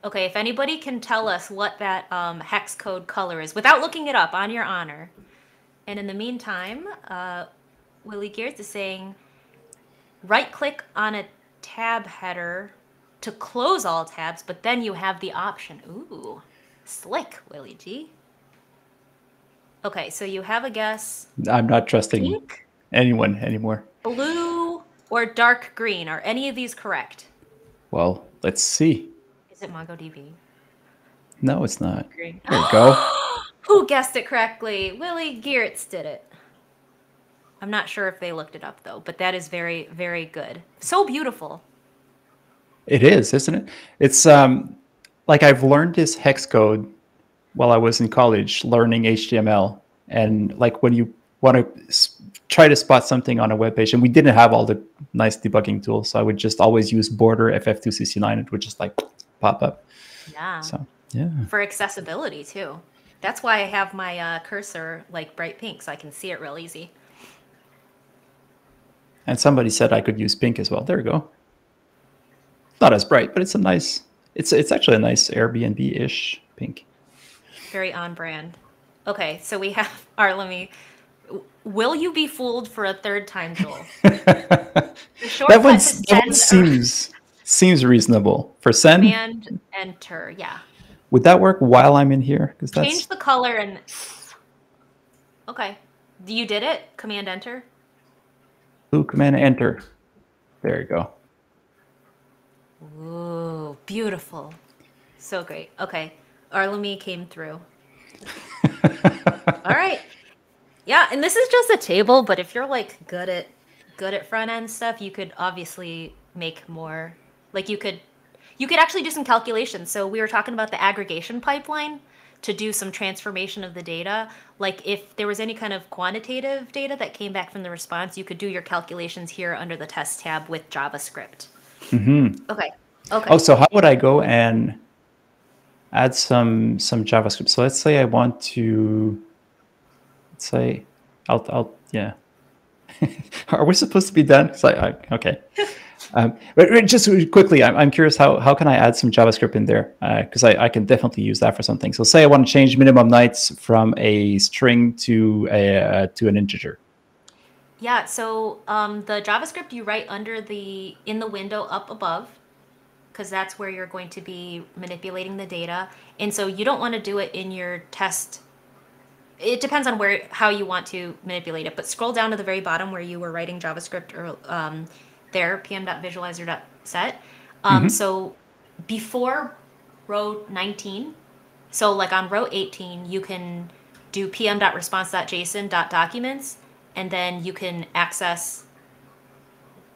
Speaker 2: Okay, if anybody can tell us what that um, hex code color is without looking it up on your honor. And in the meantime, uh, Willie Gears is saying right click on a tab header to close all tabs, but then you have the option. Ooh, slick, Willie G. Okay, so you have a guess
Speaker 1: I'm not trusting
Speaker 2: pink,
Speaker 1: anyone anymore.
Speaker 2: blue, or dark green. Are any of these correct?
Speaker 1: Well, let's see.
Speaker 2: Is it MongoDB?
Speaker 1: No, it's not.
Speaker 2: Green.
Speaker 1: There we go.
Speaker 2: Who guessed it correctly? Willie Geertz did it. I'm not sure if they looked it up though, but that is very, very good. So beautiful.
Speaker 1: It is, isn't it? It's um like I've learned this hex code while I was in college learning HTML and like when you want to try to spot something on a web page and we didn't have all the nice debugging tools so I would just always use border ff2cc9 it would just like pop up.
Speaker 2: Yeah.
Speaker 1: So, yeah.
Speaker 2: For accessibility too. That's why I have my uh, cursor like bright pink so I can see it real easy.
Speaker 1: And somebody said I could use pink as well. There we go. Not as bright, but it's a nice it's it's actually a nice Airbnb-ish pink.
Speaker 2: Very on brand. Okay, so we have our let me will you be fooled for a third time, Joel?
Speaker 1: That one, that one seems seems reasonable for send.
Speaker 2: command enter. Yeah.
Speaker 1: Would that work while I'm in here? Because that's
Speaker 2: Change the color and Okay. You did it? Command enter?
Speaker 1: Command enter. There you go.
Speaker 2: Ooh, beautiful. So great. Okay. Arlemi came through. All right. Yeah, and this is just a table, but if you're like good at good at front end stuff, you could obviously make more. Like you could you could actually do some calculations. So we were talking about the aggregation pipeline to do some transformation of the data. Like if there was any kind of quantitative data that came back from the response, you could do your calculations here under the test tab with JavaScript.
Speaker 1: Mhm.
Speaker 2: Okay. Okay.
Speaker 1: Oh, so how would I go and add some some JavaScript? So let's say I want to let's say I'll I'll yeah. Are we supposed to be done? It's like I, okay. Um, but just quickly, I'm, curious how, how can I add some JavaScript in there? Because I, I can definitely use that for something. So say I want to change minimum nights from a string to a uh, to an integer.
Speaker 2: Yeah, so um, the JavaScript you write under the in the window up above, because that's where you're going to be manipulating the data. And so you don't want to do it in your test. It depends on where how you want to manipulate it. But scroll down to the very bottom where you were writing JavaScript or um, there pm.visualizer.set. Um, So before row 19, so like on row 18, you can do pm.response.json.documents, and then you can access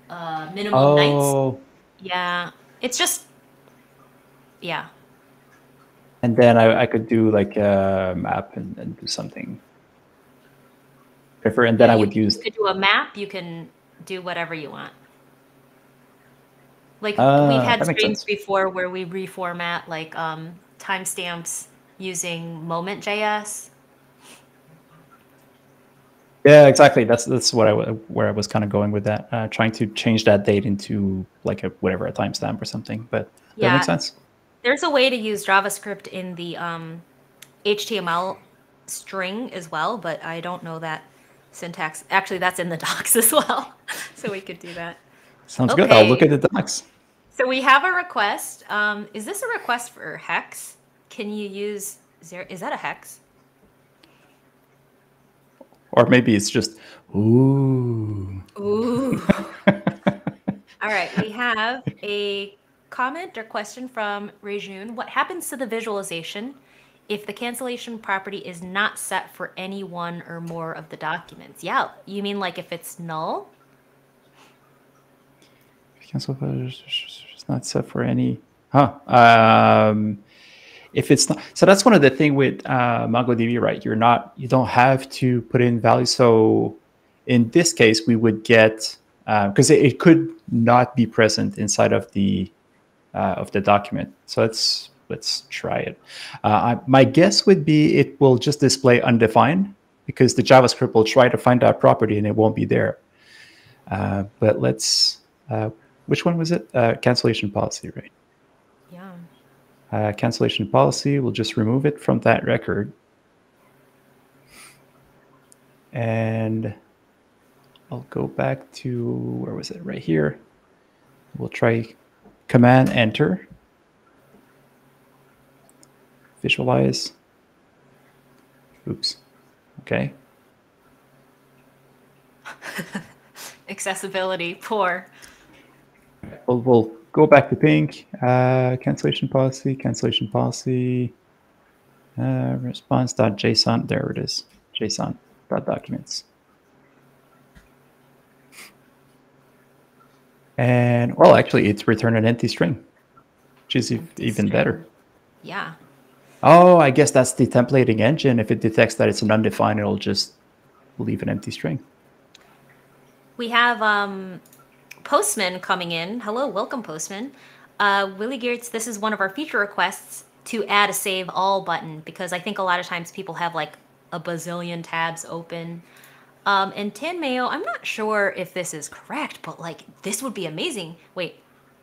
Speaker 2: uh, minimum nights.
Speaker 1: Oh,
Speaker 2: Yeah, it's just yeah.
Speaker 1: and then I, I could do like a map and, and do something different. And then I
Speaker 2: You-
Speaker 1: would use
Speaker 2: You could do a map. You can do whatever you want. Like
Speaker 1: Ah,
Speaker 2: we've had
Speaker 1: that
Speaker 2: streams before where we reformat like um, timestamps using Moment.js.
Speaker 1: Yeah, exactly. That's that's what I where I was kind of going with that, uh, trying to change that date into like a whatever a timestamp or something. But that
Speaker 2: Yeah.
Speaker 1: makes sense.
Speaker 2: There's a way to use JavaScript in the um, HTML string as well, but I don't know that syntax. Actually, that's in the docs as well, so we could do that.
Speaker 1: Sounds good. I'll look at the docs.
Speaker 2: So we have a request. Um, is this a request for hex? Can you use zero? Is that a hex?
Speaker 1: or maybe it's just ooh.
Speaker 2: Ooh. All right, we have a comment or question from Rejun. What happens to the visualization if the cancellation property is not set for any one or more of the documents? Yeah, you mean like if it's null?
Speaker 1: Cancel is not set for any. Huh. Um, if it's not, so that's one of the thing with uh, MongoDB, right? You're not, you don't have to put in value So in this case, we would get because uh, it, it, could not be present inside of the uh, of the document. So let's let's try it. Uh, I, my guess would be it will just display undefined because the JavaScript will try to find that property and it won't be there. Uh, but let's uh, which one was it? Uh, cancellation policy, right?
Speaker 2: Yeah.
Speaker 1: Uh, cancellation policy, we'll just remove it from that record. And I'll go back to, where was it? Right here. We'll try Command Enter. Visualize. Oops. Okay.
Speaker 2: Accessibility, poor.
Speaker 1: We'll, we'll go back to pink. Uh, cancellation policy, cancellation policy. Uh, response.json. There it is. JSON documents. And well, actually, it's return an empty string, which is empty even string. better.
Speaker 2: Yeah.
Speaker 1: Oh, I guess that's the templating engine. If it detects that it's an undefined, it'll just leave an empty string.
Speaker 2: We have um, Postman coming in. Hello, welcome, Postman. Uh, Willie Geertz, this is one of our feature requests to add a save all button because I think a lot of times people have like a bazillion tabs open. Um, and Tan Mayo, I'm not sure if this is correct, but like this would be amazing. Wait,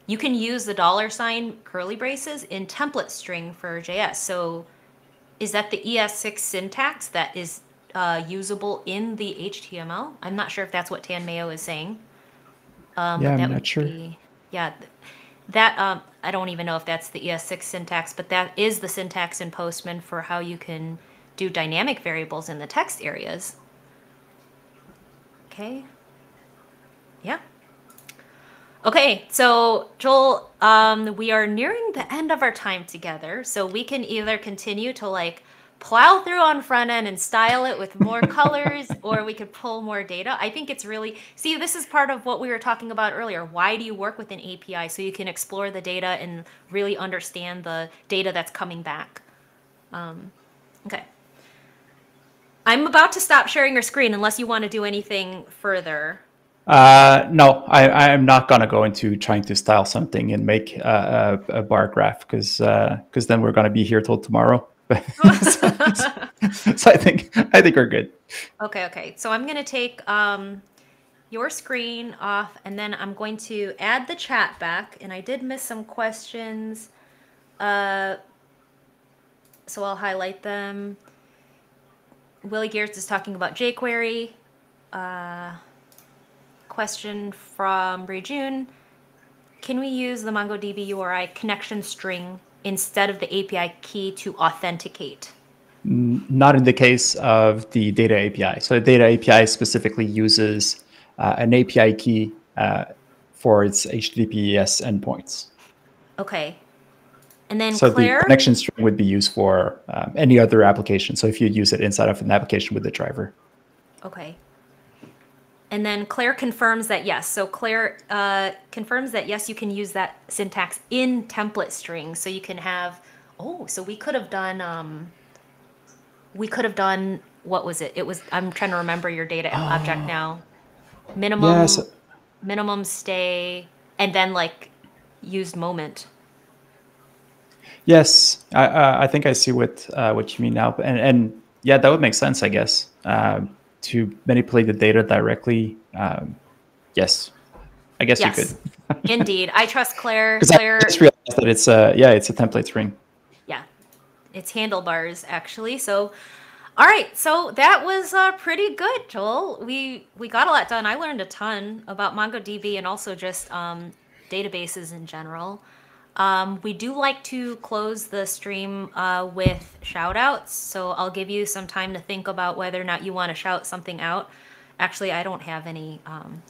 Speaker 2: you can use the dollar sign curly braces in template string for JS. So is that the ES6 syntax that is uh, usable in the HTML? I'm not sure if that's what Tan Mayo is saying.
Speaker 1: Um, yeah, I'm not sure. Be,
Speaker 2: yeah, that um, I don't even know if that's the ES6 syntax, but that is the syntax in Postman for how you can do dynamic variables in the text areas. Okay. Yeah. Okay, so Joel, um, we are nearing the end of our time together, so we can either continue to like plow through on front end and style it with more colors or we could pull more data. I think it's really see this is part of what we were talking about earlier. Why do you work with an api so you can explore the data and really understand the data that's coming back. Um, okay. I'm about to stop sharing your screen unless you want to do anything further.
Speaker 1: Uh, no, I, I'm not going to go into trying to style something and make a, a, a bar graph because because uh, then we're going to be here till tomorrow. So, so, I think I think we're good.
Speaker 2: Okay, okay. So I'm gonna take um, your screen off, and then I'm going to add the chat back. And I did miss some questions, uh, so I'll highlight them. Willie Gears is talking about jQuery. Uh, question from Rejun. Can we use the MongoDB URI connection string instead of the API key to authenticate?
Speaker 1: Not in the case of the data API. So the data API specifically uses uh, an API key uh, for its HTTPS endpoints.
Speaker 2: Okay. And then
Speaker 1: so
Speaker 2: Claire?
Speaker 1: the connection string would be used for um, any other application. So if you use it inside of an application with the driver.
Speaker 2: Okay. And then Claire confirms that yes. So Claire uh, confirms that yes, you can use that syntax in template string. So you can have, oh, so we could have done, um, we could have done, what was it? It was, I'm trying to remember your data oh. object now. Minimum, yes. minimum stay, and then like used moment.
Speaker 1: Yes, I, uh, I think I see what uh, what you mean now, and and yeah, that would make sense, I guess. Um, to manipulate the data directly, um, yes, I guess yes. you
Speaker 2: could. Indeed, I trust Claire. Claire.
Speaker 1: I just realized that it's a yeah, it's a template string.
Speaker 2: Yeah, it's handlebars actually. So, all right, so that was uh, pretty good, Joel. We we got a lot done. I learned a ton about MongoDB and also just um, databases in general. Um, we do like to close the stream uh, with shout outs. So I'll give you some time to think about whether or not you want to shout something out. Actually, I don't have any. Um,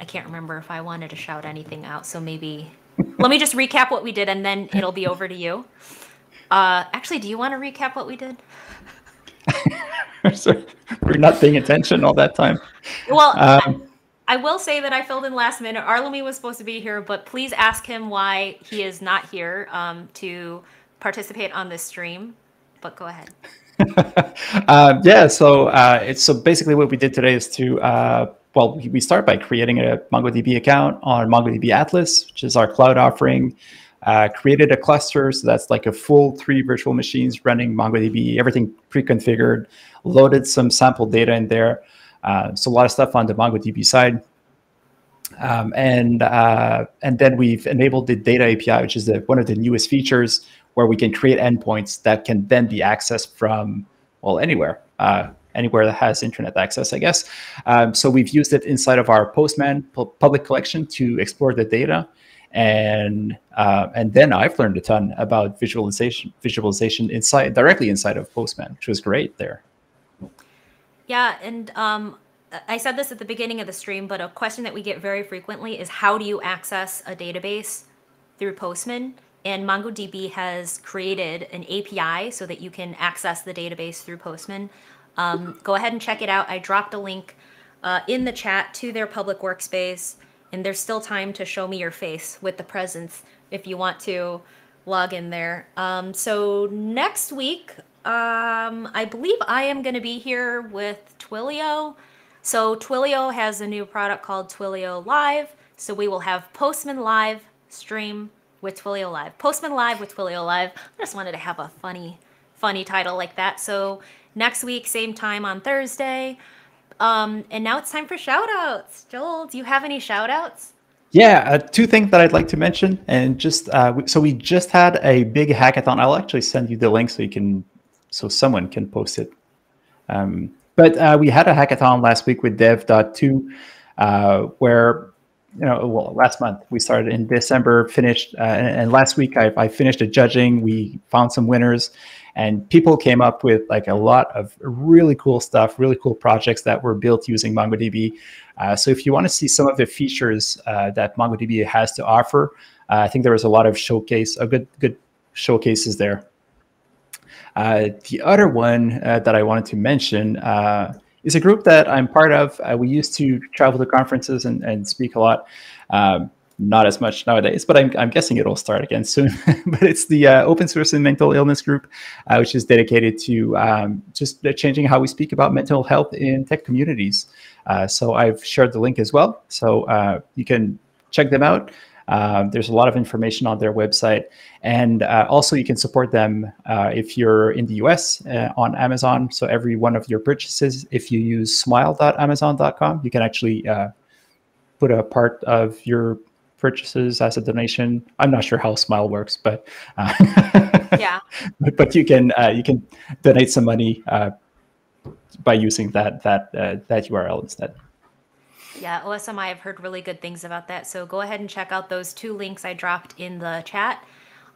Speaker 2: I can't remember if I wanted to shout anything out. So maybe let me just recap what we did and then it'll be over to you. Uh, actually, do you want to recap what we did?
Speaker 1: We're not paying attention all that time.
Speaker 2: Well, um, I will say that I filled in last minute. Arlemi was supposed to be here, but please ask him why he is not here um, to participate on this stream. But go ahead.
Speaker 1: uh, yeah, so uh, it's so basically what we did today is to uh, well, we start by creating a MongoDB account on MongoDB Atlas, which is our cloud offering. Uh, created a cluster, so that's like a full three virtual machines running MongoDB, everything pre-configured. Loaded some sample data in there. Uh, so a lot of stuff on the MongoDB side. Um, and uh, and then we've enabled the data API, which is the, one of the newest features where we can create endpoints that can then be accessed from well anywhere, uh, anywhere that has internet access, I guess. Um, so we've used it inside of our Postman public collection to explore the data, and uh, and then I've learned a ton about visualization visualization inside directly inside of Postman, which was great there.
Speaker 2: Yeah, and um, I said this at the beginning of the stream, but a question that we get very frequently is how do you access a database through Postman? And MongoDB has created an API so that you can access the database through Postman. Um, go ahead and check it out. I dropped a link uh, in the chat to their public workspace, and there's still time to show me your face with the presence if you want to log in there. Um, so next week, um, I believe I am going to be here with Twilio. So Twilio has a new product called Twilio Live. So we will have Postman Live stream with Twilio Live. Postman Live with Twilio Live. I just wanted to have a funny, funny title like that. So next week, same time on Thursday. Um, and now it's time for shout outs. Joel, do you have any shout outs?
Speaker 1: Yeah, uh, two things that I'd like to mention. And just uh, so we just had a big hackathon. I'll actually send you the link so you can so someone can post it. Um, but uh, we had a hackathon last week with Dev.to, uh, where you know, well, last month we started in December, finished, uh, and, and, last week I, I, finished the judging. We found some winners, and people came up with like a lot of really cool stuff, really cool projects that were built using MongoDB. Uh, so if you want to see some of the features uh, that MongoDB has to offer, uh, I think there was a lot of showcase, a good good showcases there. Uh, the other one uh, that I wanted to mention uh, is a group that I'm part of. Uh, we used to travel to conferences and, and speak a lot. Um, not as much nowadays, but I'm, I'm guessing it'll start again soon. but it's the uh, open source and mental illness group, uh, which is dedicated to um, just changing how we speak about mental health in tech communities. so I've shared the link as well. So you can check them out. Um, there's a lot of information on their website. And uh, also, you can support them uh, if you're in the US uh, on Amazon. So, every one of your purchases, if you use smile.amazon.com, you can actually uh, put a part of your purchases as a donation. I'm not sure how Smile works, but uh, yeah, but, but, you can uh, you can donate some money by using that that that URL instead.
Speaker 2: Yeah, OSMI, I've heard really good things about that. So go ahead and check out those two links I dropped in the chat.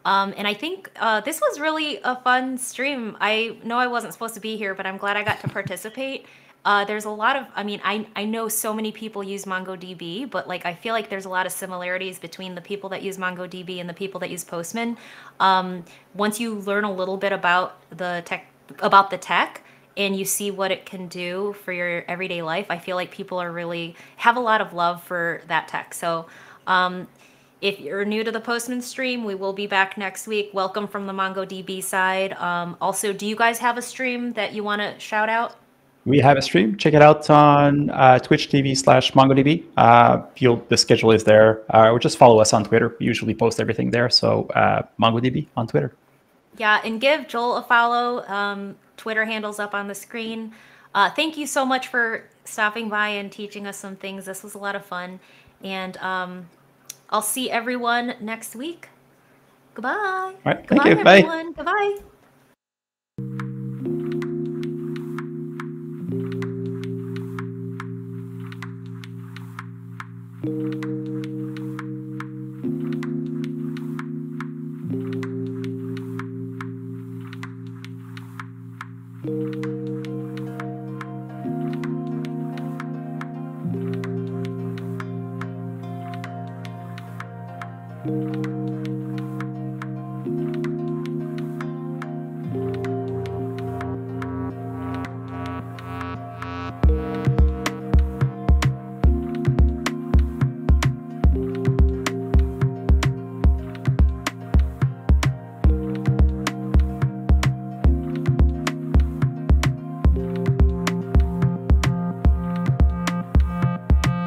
Speaker 2: Um, and I think uh, this was really a fun stream. I know I wasn't supposed to be here, but I'm glad I got to participate. Uh, there's a lot of, I mean, I, I know so many people use MongoDB, but like I feel like there's a lot of similarities between the people that use MongoDB and the people that use Postman. Um, once you learn a little bit about the tech, about the tech, and you see what it can do for your everyday life, I feel like people are really have a lot of love for that tech. So, um, if you're new to the Postman stream, we will be back next week. Welcome from the MongoDB side. Um, also, do you guys have a stream that you want to shout out?
Speaker 1: We have a stream. Check it out on uh, Twitch TV slash MongoDB. Uh, the schedule is there. Uh, or just follow us on Twitter. We usually post everything there. So uh, MongoDB on Twitter.
Speaker 2: Yeah, and give Joel a follow. Um, Twitter handles up on the screen. Uh, thank you so much for stopping by and teaching us some things. This was a lot of fun. And um, I'll see everyone next week. Goodbye. All
Speaker 1: right.
Speaker 2: Goodbye, everyone. Bye. Goodbye.